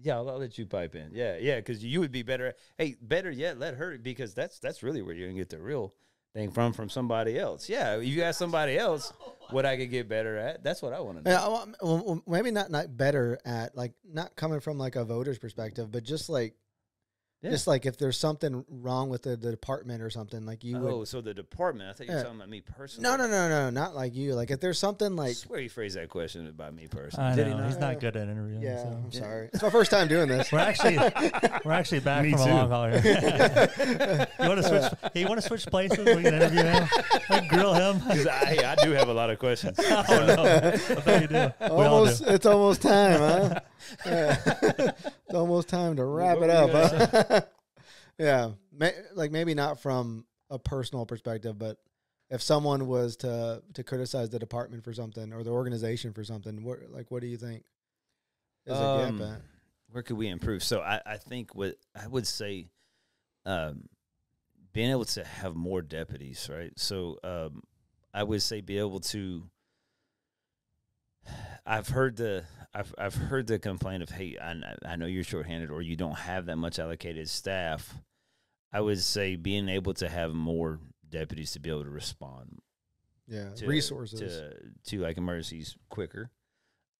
Yeah, I'll, I'll let you pipe in. Yeah, yeah, because you would be better. At, hey, better yet, let her because that's that's really where you're gonna get the real thing from from somebody else. Yeah, if you ask somebody else what I could get better at, that's what I want to know. Yeah, well, well, well, maybe not not better at like not coming from like a voter's perspective, but just like Yeah. just like if there's something wrong with the, the department or something, like you oh, would. so the department. I thought you were Yeah. talking about me personally. No, no, no, no, not like you. Like if there's something like. I like, swear you phrased that question about me personally. I Did he know not? he's not good at interviewing. yeah, so. I'm sorry, it's my first time doing this. We're actually we're actually back Me from too. a long haul here. [LAUGHS] you want to switch? Hey, you want to switch places? We can interview him. Like grill him. [LAUGHS] 'Cause I, I do have a lot of questions. [LAUGHS] oh no, I bet you do. We all almost, do. it's almost time, huh? [LAUGHS] It's almost time to wrap it up. Huh? [LAUGHS] yeah, May, like maybe not from a personal perspective, but if someone was to to criticize the department for something or the organization for something, what like what do you think is a Um, gap at? where could we improve? So I, I think what I would say, um, being able to have more deputies, right? So um, I would say be able to. I've heard the I've I've heard the complaint of hey I, I know you're shorthanded or you don't have that much allocated staff. I would say being able to have more deputies to be able to respond Yeah, to, resources. to to like emergencies quicker.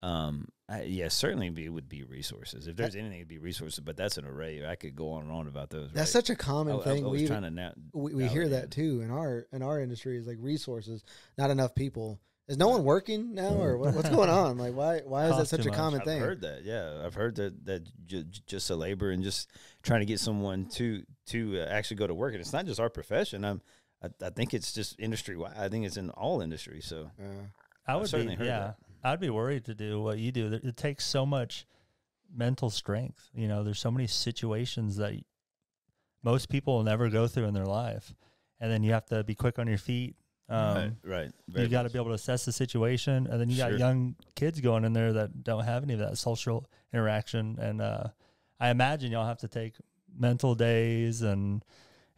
Um, I, yeah, certainly be, it would be resources. If there's anything, it'd be resources. But that's an array. I could go on and on about those. That's right? such a common I, thing. I we trying to na- we, we hear that in. too in our in our industry is like resources, not enough people. Is no one working now, or what, what's going on? Like, why why is that such a much. common I've thing? heard that. Yeah, I've heard that that j- j- just a labor and just trying to get someone to to uh, actually go to work. And it's not just our profession. I'm. I, I think it's just industry wide. I think it's in all industries. So Yeah. I I've would certainly be, heard yeah. that. I'd be worried to do what you do. It takes so much mental strength. You know, there's so many situations that most people will never go through in their life, and then you have to be quick on your feet. Um, right, right. you got to be able to assess the situation, and then you Sure. got young kids going in there that don't have any of that social interaction. And uh, I imagine y'all have to take mental days and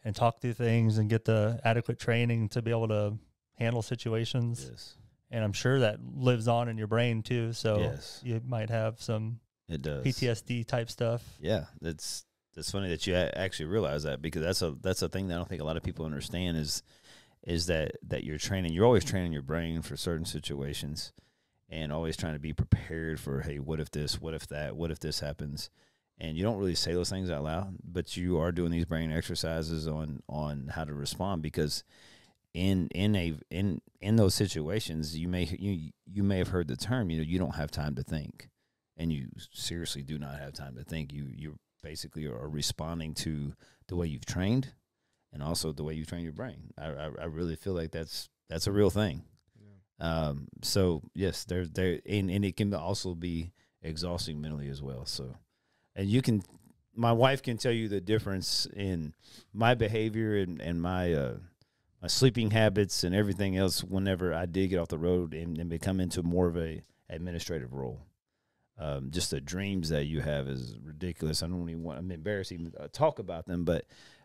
and talk through things and get the adequate training to be able to handle situations. Yes, And I'm sure that lives on in your brain too. So yes, you might have some it does. PTSD type stuff. Yeah, that's that's funny that you actually realize that because that's a that's a thing that I don't think a lot of people understand is is that that you're training you're always training your brain for certain situations and always trying to be prepared for hey what if this what if that what if this happens? And you don't really say those things out loud but you are doing these brain exercises on on how to respond because in in a in in those situations you may you you may have heard the term you know you don't have time to think and you seriously do not have time to think. You you basically are responding to the way you've trained and also the way you train your brain i i, I really feel like that's that's a real thing um so yes there's there and, and it can also be exhausting mentally as well so and you can my wife can tell you the difference in my behavior and, and my uh my sleeping habits and everything else whenever I did get off the road and, and become into more of a administrative role. Um, just the dreams that you have is ridiculous. I don't even want. I'm embarrassed to even uh, talk about them, but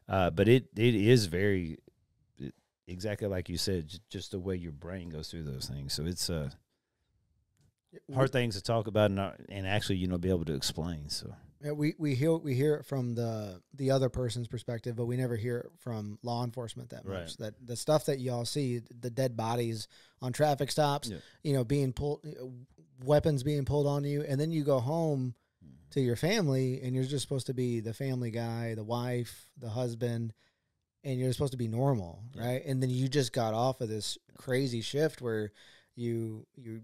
uh, but it it is very it- exactly like you said, j- just the way your brain goes through those things. So it's uh hard things to talk about and, not- and actually you know be able to explain. So Yeah, we we hear we hear it from the the other person's perspective, but we never hear it from law enforcement that much. Right. That the stuff that y'all see, the dead bodies on traffic stops, Yeah. you know, being pulled, weapons being pulled on you, and then you go home to your family, and you're just supposed to be the family guy, the wife, the husband, and you're supposed to be normal, Yeah. right? And then you just got off of this crazy shift where you you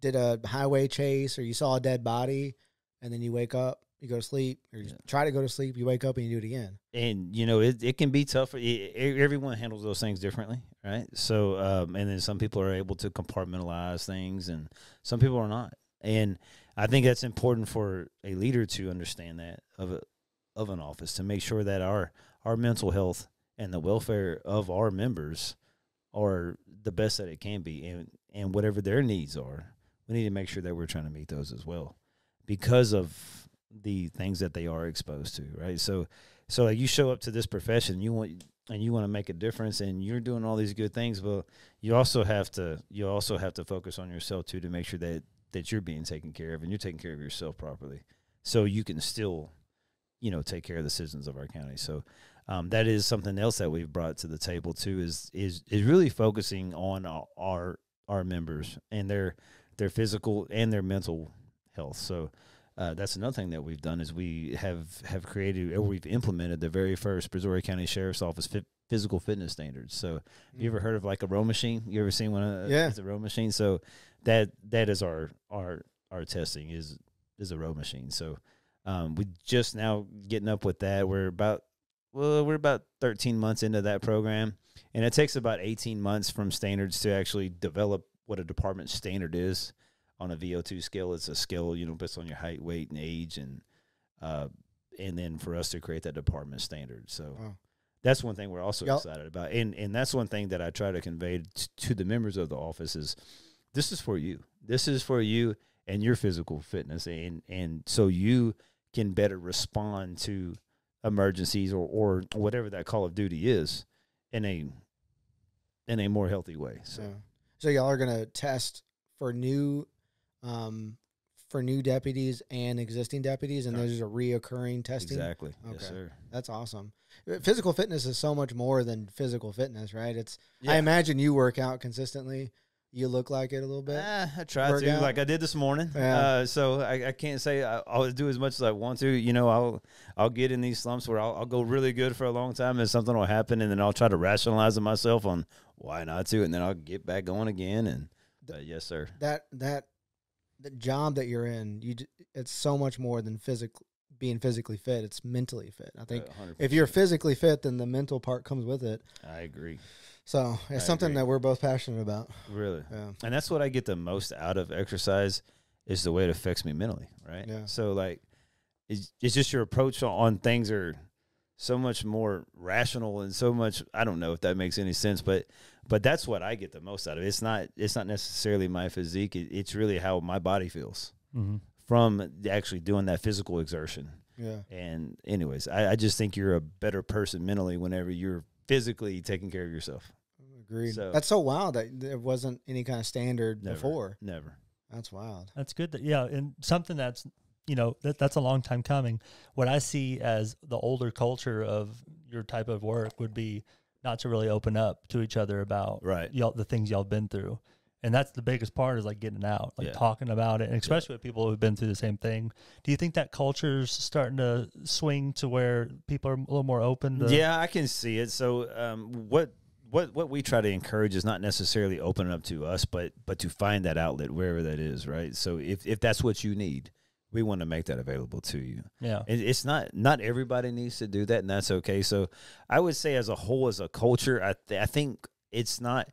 did a highway chase or you saw a dead body, and then you wake up, you go to sleep, or you Yeah. try to go to sleep, you wake up and you do it again. and you know it, it can be tough. It- everyone handles those things differently, right? So um, and then some people are able to compartmentalize things, and some people are not. And I think that's important for a leader to understand that of a, of an office to make sure that our our mental health and the welfare of our members are the best that it can be, and and whatever their needs are, we need to make sure that we're trying to meet those as well, because of the things that they are exposed to, right? So so like you show up to this profession, you want and you want to make a difference, and you're doing all these good things. But you also have to you also have to focus on yourself too to make sure that that you're being taken care of and you're taking care of yourself properly, so you can still, you know, take care of the citizens of our county. So um, that is something else that we've brought to the table too. Is is is really focusing on our our, members and their their physical and their mental health. So uh, that's another thing that we've done is we have have created or we've implemented the very first Brazoria County Sheriff's Office fit, physical fitness standards. So you ever heard of like a row machine? You ever seen one? Of, Yeah. it's a row machine. So that that is our our our testing is is a row machine. So um, we just now getting up with that. We're about well, we're about 13 months into that program, and it takes about 18 months from standards to actually develop what a department standard is on a VO2 scale. It's a scale, you know, based on your height, weight, and age, and uh, and then for us to create that department standard. So Wow. that's one thing we're also Y'all- excited about, and and that's one thing that I try to convey t- to the members of the office is this is for you. This is for you and your physical fitness, and and so you can better respond to emergencies or or whatever that call of duty is in a in a more healthy way. So So, so y'all are gonna test for new, um, for new deputies and existing deputies, and there's a reoccurring testing. exactly, yes, sir. That's awesome. Uh, Physical fitness is so much more than physical fitness, right? It's. I imagine you work out consistently. You look like it a little bit. Ah, I try Work to, out? like I did this morning. Yeah. Uh, so I, I can't say I, I'll do as much as I want to. You know, I'll I'll get in these slumps where I'll, I'll go really good for a long time, and something will happen, and then I'll try to rationalize it myself on why not to, and then I'll get back going again. And uh, yes, sir. that that the job that you're in, you it's so much more than physical being physically fit. It's mentally fit. I think Uh, 100%. if you're physically fit, then the mental part comes with it. I agree. So it's I something agree. that we're both passionate about. Really. Yeah. and that's what I get the most out of exercise is the way it affects me mentally, right? Yeah. So like, it's, it's just your approach on, on things are so much more rational and so much. I don't know if that makes any sense, but but that's what I get the most out of. it. It's not it's not necessarily my physique. It, it's really how my body feels Mm-hmm. from actually doing that physical exertion. Yeah. And anyways, I, I just think you're a better person mentally whenever you're physically taking care of yourself. Agreed. So- That's so wild that there wasn't any kind of standard Never. before. Never. That's wild. That's good. That, yeah, and something that's you know that that's a long time coming. What I see as the older culture of your type of work would be not to really open up to each other about Right. y'all the things y'all been through. And that's the biggest part is like getting out, like Yeah. talking about it, and especially with people who've been through the same thing. Do you think that culture's starting to swing to where people are a little more open? To, Yeah, I can see it. So, um, what what what we try to encourage is not necessarily opening up to us, but but to find that outlet wherever that is, right? So, if if that's what you need, we want to make that available to you. yeah, It, it's not not everybody needs to do that, and that's okay. So, I would say as a whole, as a culture, I th- I think it's not.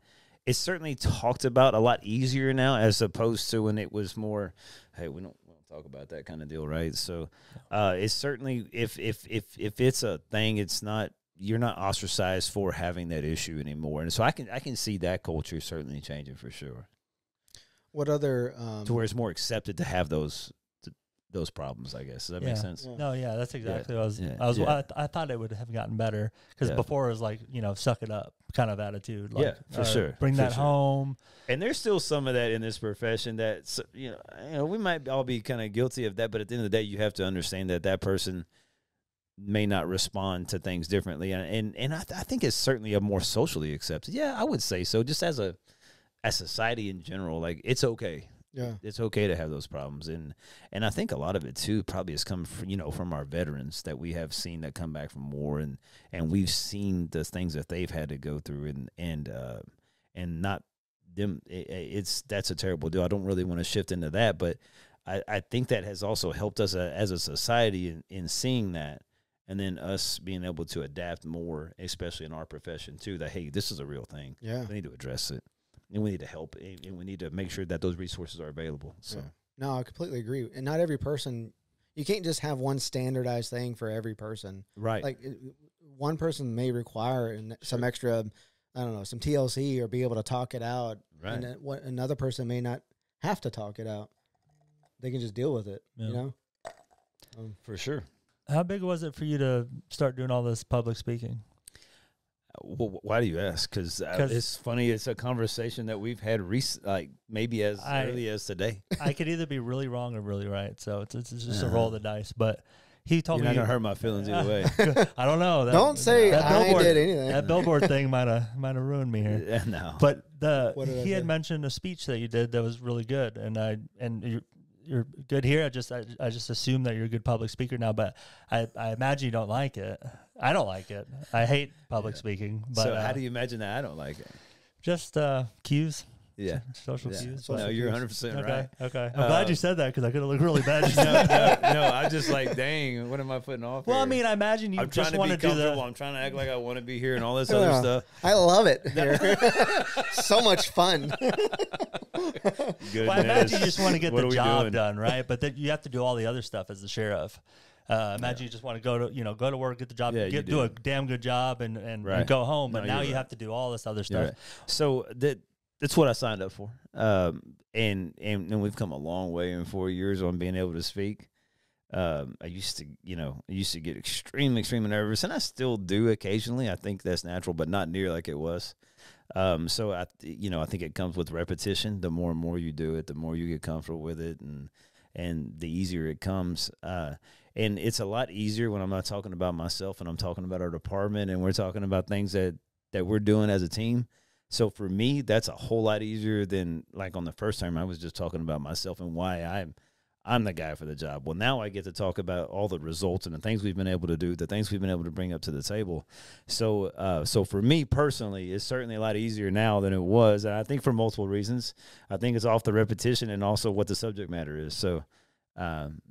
It's certainly talked about a lot easier now, as opposed to when it was more. Hey, we don't. we don't Talk about that kind of deal, right? So, uh, it's certainly if if if if it's a thing, it's not you're not ostracized for having that issue anymore, and so I can I can see that culture certainly changing for sure, What other um, to where it's more accepted to have those those problems. I guess does that Yeah. make sense? Yeah. No, yeah, that's exactly what I was. yeah, I was. yeah. I, th- I thought it would have gotten better because Yeah. before it was like you know, suck it up kind of attitude. Like, Yeah, for uh, sure, Bring for that sure. home. And there's still some of that in this profession that you know, you know we might all be kind of guilty of that, but at the end of the day, you have to understand that that person may not respond to things differently, and and, and I, th- I think it's certainly a more socially accepted. Yeah, I would say so. Just as a as society in general, like it's okay. Yeah. It's okay to have those problems, and and I think a lot of it too probably has come from you know from our veterans that we have seen that come back from war, and and we've seen the things that they've had to go through, and and uh, and not them. It, it's that's a terrible deal. I don't really want to shift into that, but I I think that has also helped us uh, as a society in, in seeing that. And then us being able to adapt more, especially in our profession too. That hey, this is a real thing. Yeah. We need to address it, and we need to help, and and we need to make sure that those resources are available. So Yeah. No, I completely agree. And not every person, you can't just have one standardized thing for every person. right, Like one person may require an- some extra, I don't know, some TLC or be able to talk it out. right, And what another person may not have to talk it out. They can just deal with it. Yeah. You know. Um, for sure. How big was it for you to start doing all this public speaking? Well, why do you ask? Because 'Cause- it's funny. It's a conversation that we've had, rec- like maybe as I- early as today. [LAUGHS] I could either be really wrong or really right, so it's it's, it's just a Uh-huh. roll of the dice. But he told You're not me gonna hurt my feelings either way. [LAUGHS] I don't know. That, don't say that I billboard, did anything. That billboard thing might have might have ruined me here. Yeah, no, But the What I he had do? mentioned a speech that you did that was really good, and I and you're, you're good here. I just I, I just assume that you're a good public speaker now, but I, I imagine you don't like it. I don't like it. I hate public Yeah. speaking. But so uh, how do you imagine that? I don't like it. just uh, cues, Yeah, social yeah. cues. Social no, you're 100 percent Okay, right. okay. I'm Uh, glad you said that because I could have looked really bad. [LAUGHS] no, no, no. I'm just like, dang, what am I putting off? well, I mean, I imagine you I'm trying just to want be to do comfortable. the. I'm trying to act like I want to be here and all this [LAUGHS] Yeah. other stuff. I love it. [LAUGHS] here. so much fun. [LAUGHS] Goodness. Well, I imagine you just want to get What the job doing? done, right? But then you have to do all the other stuff as the sheriff. Uh, imagine you just want to go to you know go to work, get the job, Yeah, get, do. do. a damn good job, and and, Right. and go home. But No, now you're right. have to do all this other stuff. right. So that that's what I signed up for. Um, and, and and we've come a long way in four years on being able to speak. Um, I used to, you know, I used to get extremely, extremely nervous, and I still do occasionally. I think that's natural, but not near like it was. Um, so I, you know, I think it comes with repetition. The more and more you do it, the more you get comfortable with it, and and the easier it comes. Uh, and it's a lot easier when I'm not talking about myself and I'm talking about our department, and we're talking about things that that we're doing as a team. So for me, that's a whole lot easier than like on the first time I was just talking about myself and why I'm I'm the guy for the job. Well, now I get to talk about all the results and the things we've been able to do, the things we've been able to bring up to the table. So, uh, so for me personally, it's certainly a lot easier now than it was, and I think for multiple reasons. I think it's off the repetition and also what the subject matter is. So, um,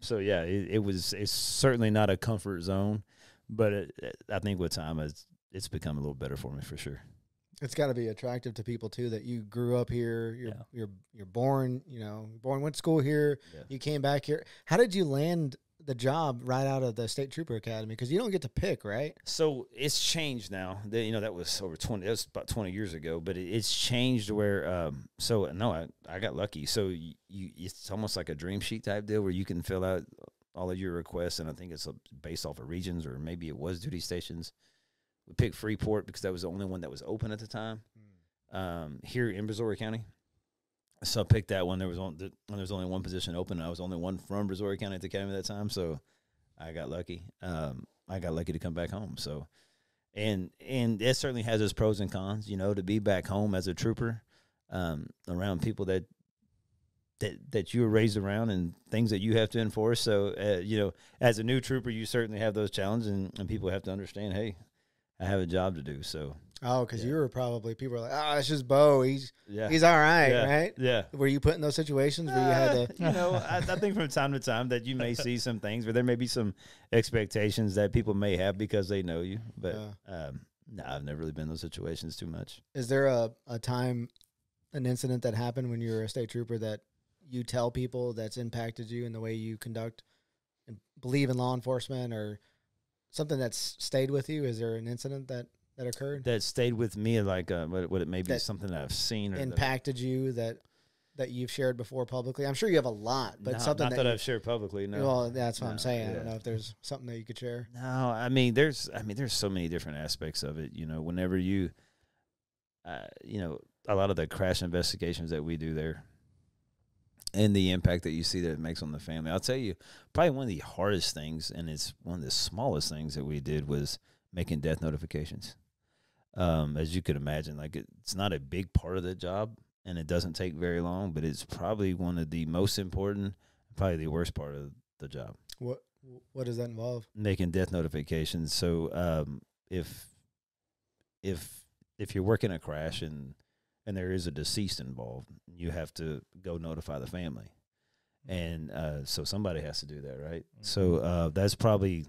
so yeah, it, it was. It's certainly not a comfort zone, but it, I think with time, it's it's become a little better for me for sure. It's got to be attractive to people too that you grew up here. You're Yeah. you're you're born. You know, born went to school here. Yeah. You came back here. How did you land the job right out of the State Trooper Academy? Because you don't get to pick, right? So it's changed now. The, you know that was over twenty. That was about twenty years ago. But it, it's changed where. Um, so no, I, I got lucky. So you, you, it's almost like a dream sheet type deal where you can fill out all of your requests, and I think it's uh, based off of regions or maybe it was duty stations. We picked Freeport because that was the only one that was open at the time. Um, here in Brazoria County. So I picked that one. There was on, there was only one position open. And I was only one from Brazoria County at the academy at that time. So I got lucky. Um, I got lucky to come back home. So, and and it certainly has its pros and cons. You know, to be back home as a trooper, um, around people that that that you were raised around and things that you have to enforce. So, uh, you know, as a new trooper, you certainly have those challenges, and, and people have to understand. Hey, I have a job to do. So, Oh, because Yeah. you were probably people were like, oh, it's just Bo. He's yeah, he's all right, yeah, right? Yeah. Were you put in those situations where you had Uh, to? you know, I, I think from time to time that you may see some things, where there may be some expectations that people may have because they know you. But um, no, I've never really been in those situations too much. Is there a, a time, an incident that happened when you were a state trooper that you tell people that's impacted you in the way you conduct and believe in law enforcement or something that's stayed with you? Is there an incident that, that occurred That stayed with me, like uh, what, what it may be That something that I've seen or that- impacted you that that you've shared before publicly? I'm sure you have a lot, but No, something not that, that, you- I've shared publicly. No, well, that's what I'm No, saying. I don't know if there's something that you could share. No, I mean there's I mean there's so many different aspects of it. You know, whenever you, uh, you know, a lot of the crash investigations that we do there, and the impact that you see that it makes on the family. I'll tell you, probably one of the hardest things, and it's one of the smallest things that we did was making death notifications. Um, as you could imagine, like it, it's not a big part of the job, and it doesn't take very long, but it's probably one of the most important, probably the worst part of the job What What does that involve? making death notifications. So um, if if if you're working a crash and and there is a deceased involved, you have to go notify the family, and uh, so somebody has to do that, right? So uh, that's probably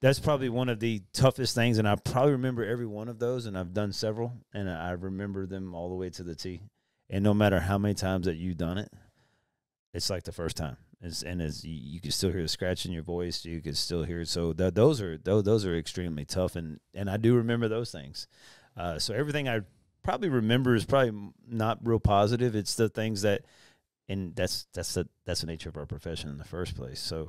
that's probably one of the toughest things, and I probably remember every one of those, and I've done several, and I remember them all the way to the T. And no matter how many times that you've done it, it's like the first time. It's, and as you, you can still hear the scratch in your voice, you can still hear it. So th- those are those, those are extremely tough, and and I do remember those things. Uh, so everything I probably remember is probably not real positive. It's the things that, and that's that's the that's the nature of our profession in the first place. So,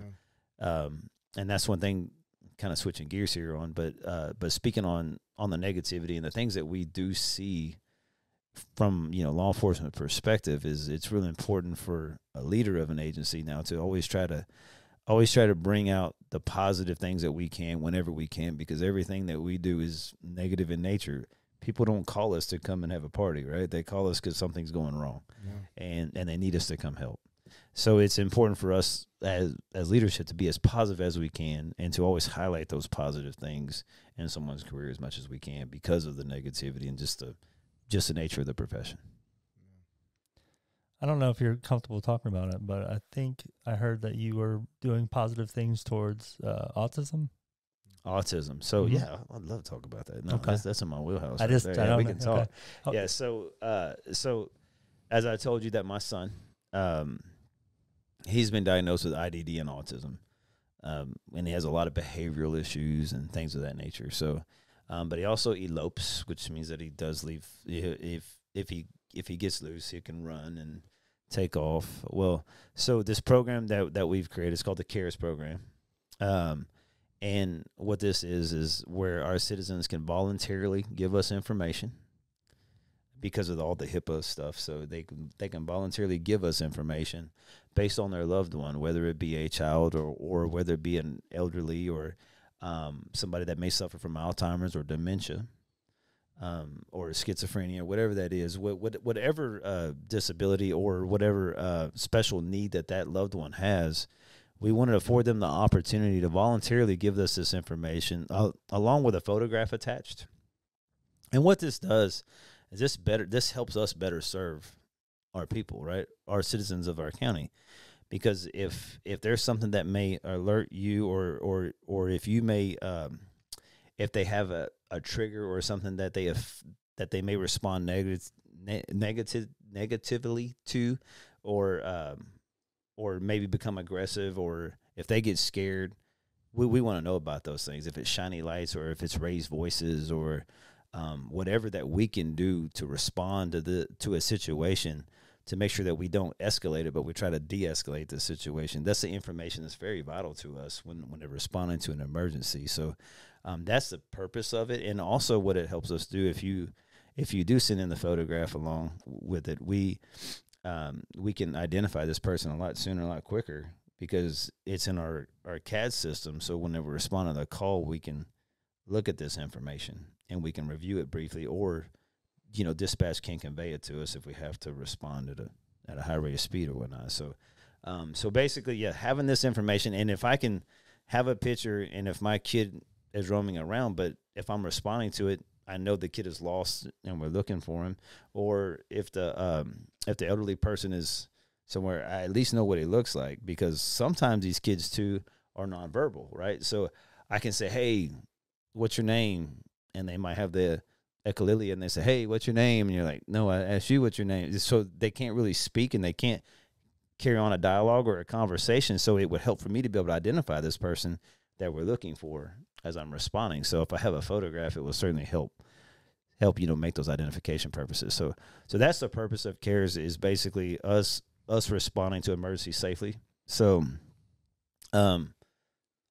um, and that's one thing. Kind of switching gears here on, but uh, but speaking on on the negativity and the things that we do see from you know law enforcement perspective is it's really important for a leader of an agency now to always try to always try to bring out the positive things that we can whenever we can because everything that we do is negative in nature people don't call us to come and have a party right? They call us because something's going wrong and and they need us to come help. So it's important for us as as leadership to be as positive as we can and to always highlight those positive things in someone's career as much as we can because of the negativity and just the just the nature of the profession. I don't know if you're comfortable talking about it, but I think I heard that you were doing positive things towards uh, autism. Autism. So Mhm. yeah, I'd love to talk about that. No, Okay. that's, that's in my wheelhouse. I right just Yeah, we know. can talk. Okay. Oh. Yeah. So uh, so as I told you that my son, um, he's been diagnosed with IDD and autism, um, and he has a lot of behavioral issues and things of that nature. So, um, but he also elopes, which means that he does leave if if he if he gets loose, he can run and take off. Well, so this program that that we've created is called the CARES program. Um, and what this is is where our citizens can voluntarily give us information because of all the HIPAA stuff. So they can they can voluntarily give us information based on their loved one, whether it be a child or or whether it be an elderly or um, somebody that may suffer from Alzheimer's or dementia. Um, or schizophrenia, whatever that is, what, what, whatever uh, disability or whatever uh, special need that that loved one has, we want to afford them the opportunity to voluntarily give us this information uh, along with a photograph attached. And what this does is this better this helps us better serve our people, right? Our citizens of our county. Because if if there's something that may alert you or or or if you may um, if they have a, a trigger or something that they have that they may respond negative ne- negative negatively to or um, or maybe become aggressive or if they get scared we, we want to know about those things if it's shiny lights or if it's raised voices or um, whatever that we can do to respond to the to a situation to make sure that we don't escalate it but we try to de-escalate the situation. That's the information that's very vital to us when when they're responding to an emergency. So um, that's the purpose of it and also what it helps us do if you if you do send in the photograph along with it. We um, we can identify this person a lot sooner, a lot quicker because it's in our, our CAD system. So whenever we respond to the call, we can look at this information and we can review it briefly, or you know, dispatch can convey it to us if we have to respond at a at a high rate of speed or whatnot. So, um, so basically, yeah, having this information, and if I can have a picture, and if my kid is roaming around, but if I'm responding to it, I know the kid is lost and we're looking for him, or if the um, if the elderly person is somewhere, I at least know what he looks like because sometimes these kids too are nonverbal, right? So I can say, "Hey, what's your name?" and they might have the echolalia, and they say, "Hey, what's your name?" and you're like, "No, I asked you what's your name." So they can't really speak and they can't carry on a dialogue or a conversation. So it would help for me to be able to identify this person that we're looking for as I'm responding. So if I have a photograph, it will certainly help help you know make those identification purposes. So so that's the purpose of cares is basically us us responding to emergencies safely. So um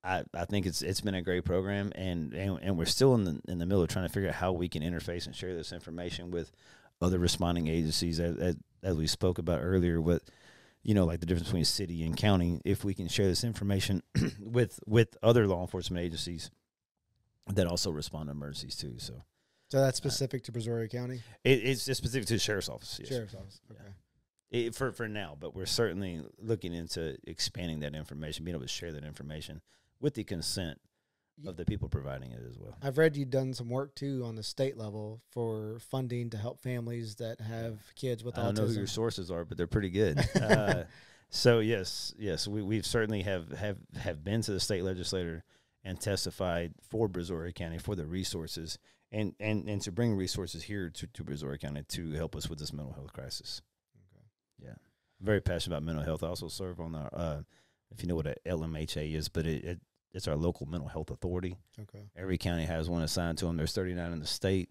I, I think it's it's been a great program and, and and we're still in the in the middle of trying to figure out how we can interface and share this information with other responding agencies as, as, as we spoke about earlier what you know like the difference between city and county if we can share this information [CLEARS THROAT] with with other law enforcement agencies that also respond to emergencies too so So that's specific to Brazoria County it, it's it's specific to the sheriff's office yes. Sheriff's Office. Yeah. Okay. it, for for now, but we're certainly looking into expanding that information, being able to share that information with the consent of the people providing it as well. I've read you've done some work too on the state level for funding to help families that have kids with autism. I don't know who your sources are, but they're pretty good. [LAUGHS] uh, so yes, yes, we we've certainly have have have been to the state legislator and testified for Brazoria County for the resources and and and to bring resources here to to Brazoria County to help us with this mental health crisis. Okay. Yeah, very passionate about mental health. I also serve on the uh, if you know what a LMHA is, but it, it it's our local mental health authority. Okay. Every county has one assigned to them. There's 39 in the state,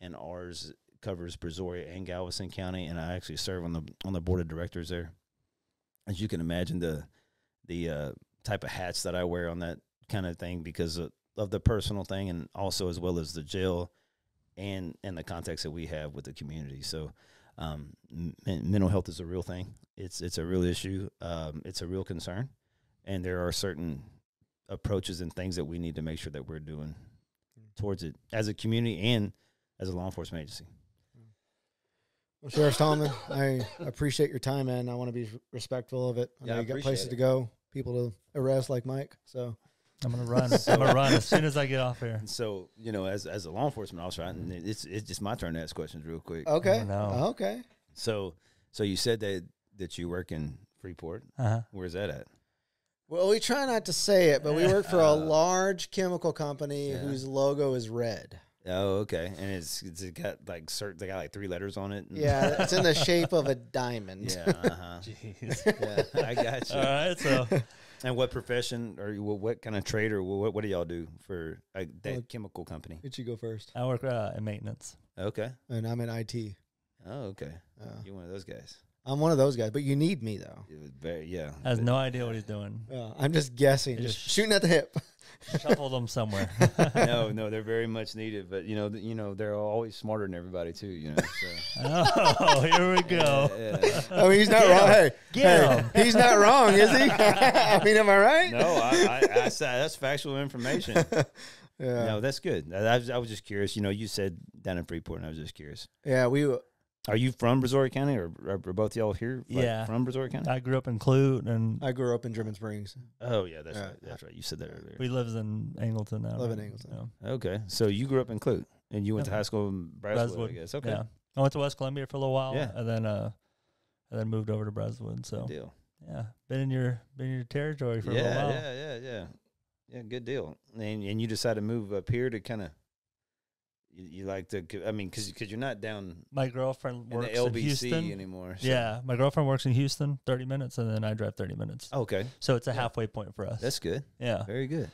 and ours covers Brazoria and Galveston County. And I actually serve on the on the board of directors there. As you can imagine, the the uh, type of hats that I wear on that kind of thing because of, of the personal thing, and also as well as the jail and and the context that we have with the community. So, um, men- mental health is a real thing. It's it's a real issue. Um, it's a real concern, and there are certain approaches and things that we need to make sure that we're doing towards it as a community and as a law enforcement agency. Well, Sheriff Stallman, I appreciate your time, man. I want to be respectful of it. I Yeah, know I you got places it. to go, people to arrest like Mike. So I'm gonna run. [LAUGHS] I'm gonna run as soon as I get off here. [LAUGHS] So, you know, as as a law enforcement officer, I, it's it's just my turn to ask questions real quick. okay, Oh, no. okay. So, so you said that that you work in Freeport. Uh-huh. Where's that at? Well, we try not to say it, but we work for a Uh, large chemical company yeah. whose logo is red. Oh, okay. And it's it's got like certain. They got like three letters on it. Yeah, [LAUGHS] it's in the shape of a diamond. yeah. Uh-huh. Jeez. yeah. I got you. All right. So And what profession or what, what kind of trade or what what do y'all do for like that Well, chemical company? Did you go first? I work uh, in maintenance. Okay. And I'm in IT. Oh, okay. Uh, You're one of those guys. I'm one of those guys, but you need me though. It was very yeah. Has But- no idea what he's doing. Uh, I'm just guessing, just just- shooting at the hip. Shuffled them somewhere. [LAUGHS] no, no, they're very much needed, but you know, th- you know, they're always smarter than everybody too. You know, so. [LAUGHS] oh, here we go. Yeah, yeah. I mean, he's not Get wrong. him. Hey, Get hey, he's not wrong, is he? [LAUGHS] I mean, am I right? No, I, I, I said that's factual information. Yeah. No, that's good. I, I was, I was just curious. You know, you said down in Freeport, and I was just curious. Yeah, we Are you from Brazoria County, or are, are both y'all here? like, Yeah. from Brazoria County. I grew up in Clute, and I grew up in German Springs. oh yeah, that's Yeah. right. That's right. You said that earlier. we live in Angleton now. Live in Angleton. Yeah. Okay, so you grew up in Clute, and you went to high school in Brazoswood, Brazoswood, I guess. Okay, Yeah. I went to West Columbia for a little while, Yeah. and then uh, and then moved over to Brazoswood. So good deal. yeah, been in your been in your territory for a little while. yeah, yeah, yeah, yeah. Good deal. And and you decided to move up here to kind of. You, you like to, I mean, because because you're not down My girlfriend in works the in Houston. anymore. so- Yeah, my girlfriend works in Houston, thirty minutes, and then I drive thirty minutes. Okay, So it's a Yeah. halfway point for us. that's good. yeah, Very good.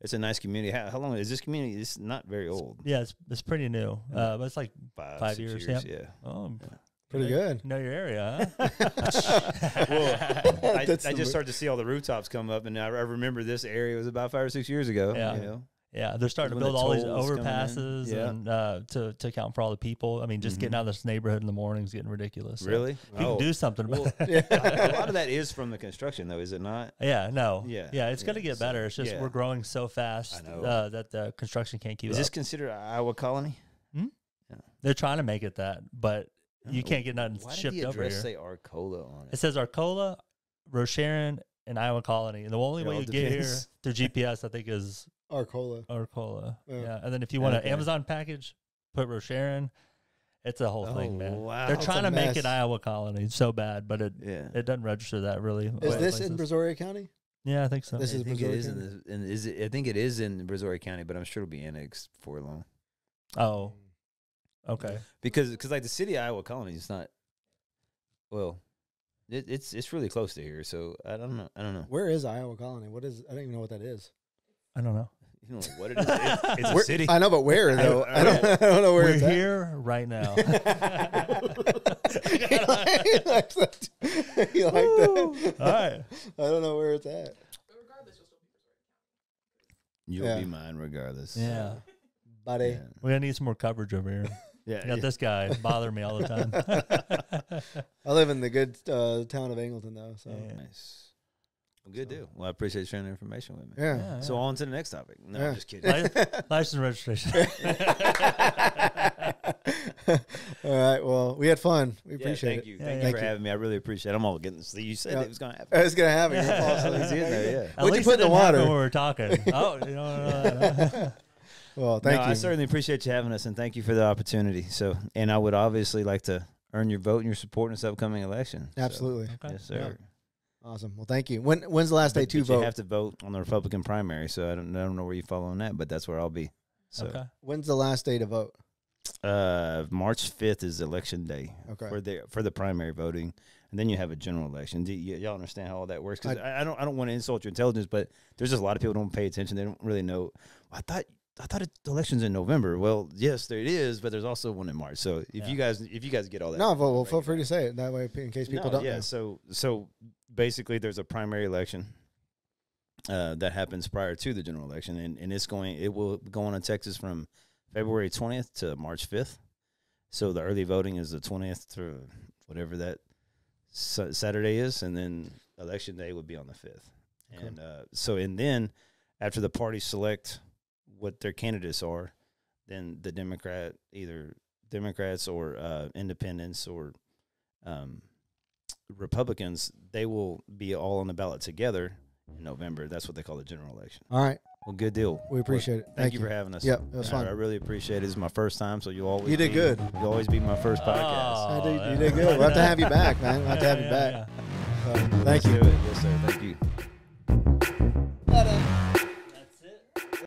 It's a nice community. How, how long is this community? It's not very old. yeah. It's it's pretty new, uh, but it's like Five, Five six years, years. yep. Yeah. oh, Yeah. Pretty good. you Know your area, huh? [LAUGHS] Well, [LAUGHS] I, I just started to see all the rooftops come up, and I, I remember this area was about five or six years ago. Yeah. You know? Yeah, they're starting to build all these tolls coming in. overpasses Yeah. and uh, to to account for all the people. I mean, just getting Mhm. out of this neighborhood in the morning is getting ridiculous. So Really? you can do something about well, [LAUGHS] it. a lot of that is from the construction, though, is it not? Yeah, no. Yeah, Yeah, it's going to get better. It's just yeah. we're growing so fast uh, that the construction can't keep up. Is up. this considered Iowa Colony? Hmm? They're trying to make it that, but you Oh, can't get nothing Why shipped did the over here. say Arcola on It it? says Arcola, Rosharon, and Iowa Colony. And the only It way you get here through GPS, I think, is Arcola. Arcola. Yeah. Yeah. And then if you want Okay. an Amazon package, put Rosharon. It's a whole thing, Oh, man. wow. They're It's trying a to make mess. it Iowa Colony It's so bad, but it Yeah. it doesn't register that really. Is other this in. Brazoria County? Yeah, I think so. This I is think it Brazoria is in, County? the, in is it, I think it is in Brazoria County, but I'm sure it'll be annexed before long. oh, okay. Because cause like the city of Iowa Colony is not. Well, it, it's it's really close to here, so I don't know. I don't know. Where is Iowa Colony? What is? I don't even know what that is. I don't know. You know what it is? It's, it's a [LAUGHS] Where- city. I know, but where though? I- I don't. I don't know where We're it's at. here right now. [LAUGHS] he likes that. He liked that. All right. I don't know where it's at. Regardless, you'll Yeah. be mine regardless. Yeah. Buddy. Yeah. We're gonna need some more coverage over here. [LAUGHS] Yeah. You got this guy bothering me all the time. I live in the good uh, town of Angleton though. So Yeah. Nice. Well, good deal. Well, I appreciate you sharing the information with me. yeah. Yeah, So yeah. on to the next topic. No, Yeah. I'm just kidding. Li- [LAUGHS] license and registration. [LAUGHS] All right. Well, we had fun. We Yeah, appreciate thank it. you. Yeah, thank you Thank for you. having me. I really appreciate it. I'm all getting this. You said Yeah. it was going to happen. I was gonna have it. You're Yeah. false. It's [LAUGHS] yeah. What'd you put in the water? when we were talking. Oh, you know. Well, thank no, you. I certainly appreciate you having us, and thank you for the opportunity. So, and I would obviously like to earn your vote and your support in this upcoming election. So, Absolutely. Okay. yes, sir. Awesome. Well, thank you. When when's the last day to but vote? you have to vote on the Republican primary, so I don't, I don't know where you fall on that, but that's where I'll be. So, Okay. when's the last day to vote? uh, March fifth is election day Okay. for the for the primary voting, and then you have a general election. Do y- y'all understand how all that works? Because I, I don't I don't want to insult your intelligence, but there's just a lot of people who don't pay attention. They don't really know. I thought I thought it, the election's in November. Well, yes, there it is, but there's also one in March. So if Yeah. you guys if you guys get all that, No, well, well right feel free now. to say it that way in case people No, don't Yeah, know. so so basically, there's a primary election uh, that happens prior to the general election, and, and it's going it will go on in Texas from February 20th to March 5th. So the early voting is the 20th to whatever that sa- Saturday is, and then election day would be on the 5th. Okay. And uh, so and then after the parties select what their candidates are, then the Democrat either Democrats or uh, independents or um, Republicans, they will be all on the ballot together in November. That's what they call the general election. All right. Well, good deal. We appreciate it. Thank, Thank you, you. for having us. Yep, that's was I- fun. I really appreciate it. This is my first time, so you always You did be- good. You always be my first podcast. Oh, I did- you did good. We'll have to have you back, man. We'll have to have you Yeah, back. yeah, So, thank Let's you. do it. Yes, sir. Thank you. Uh,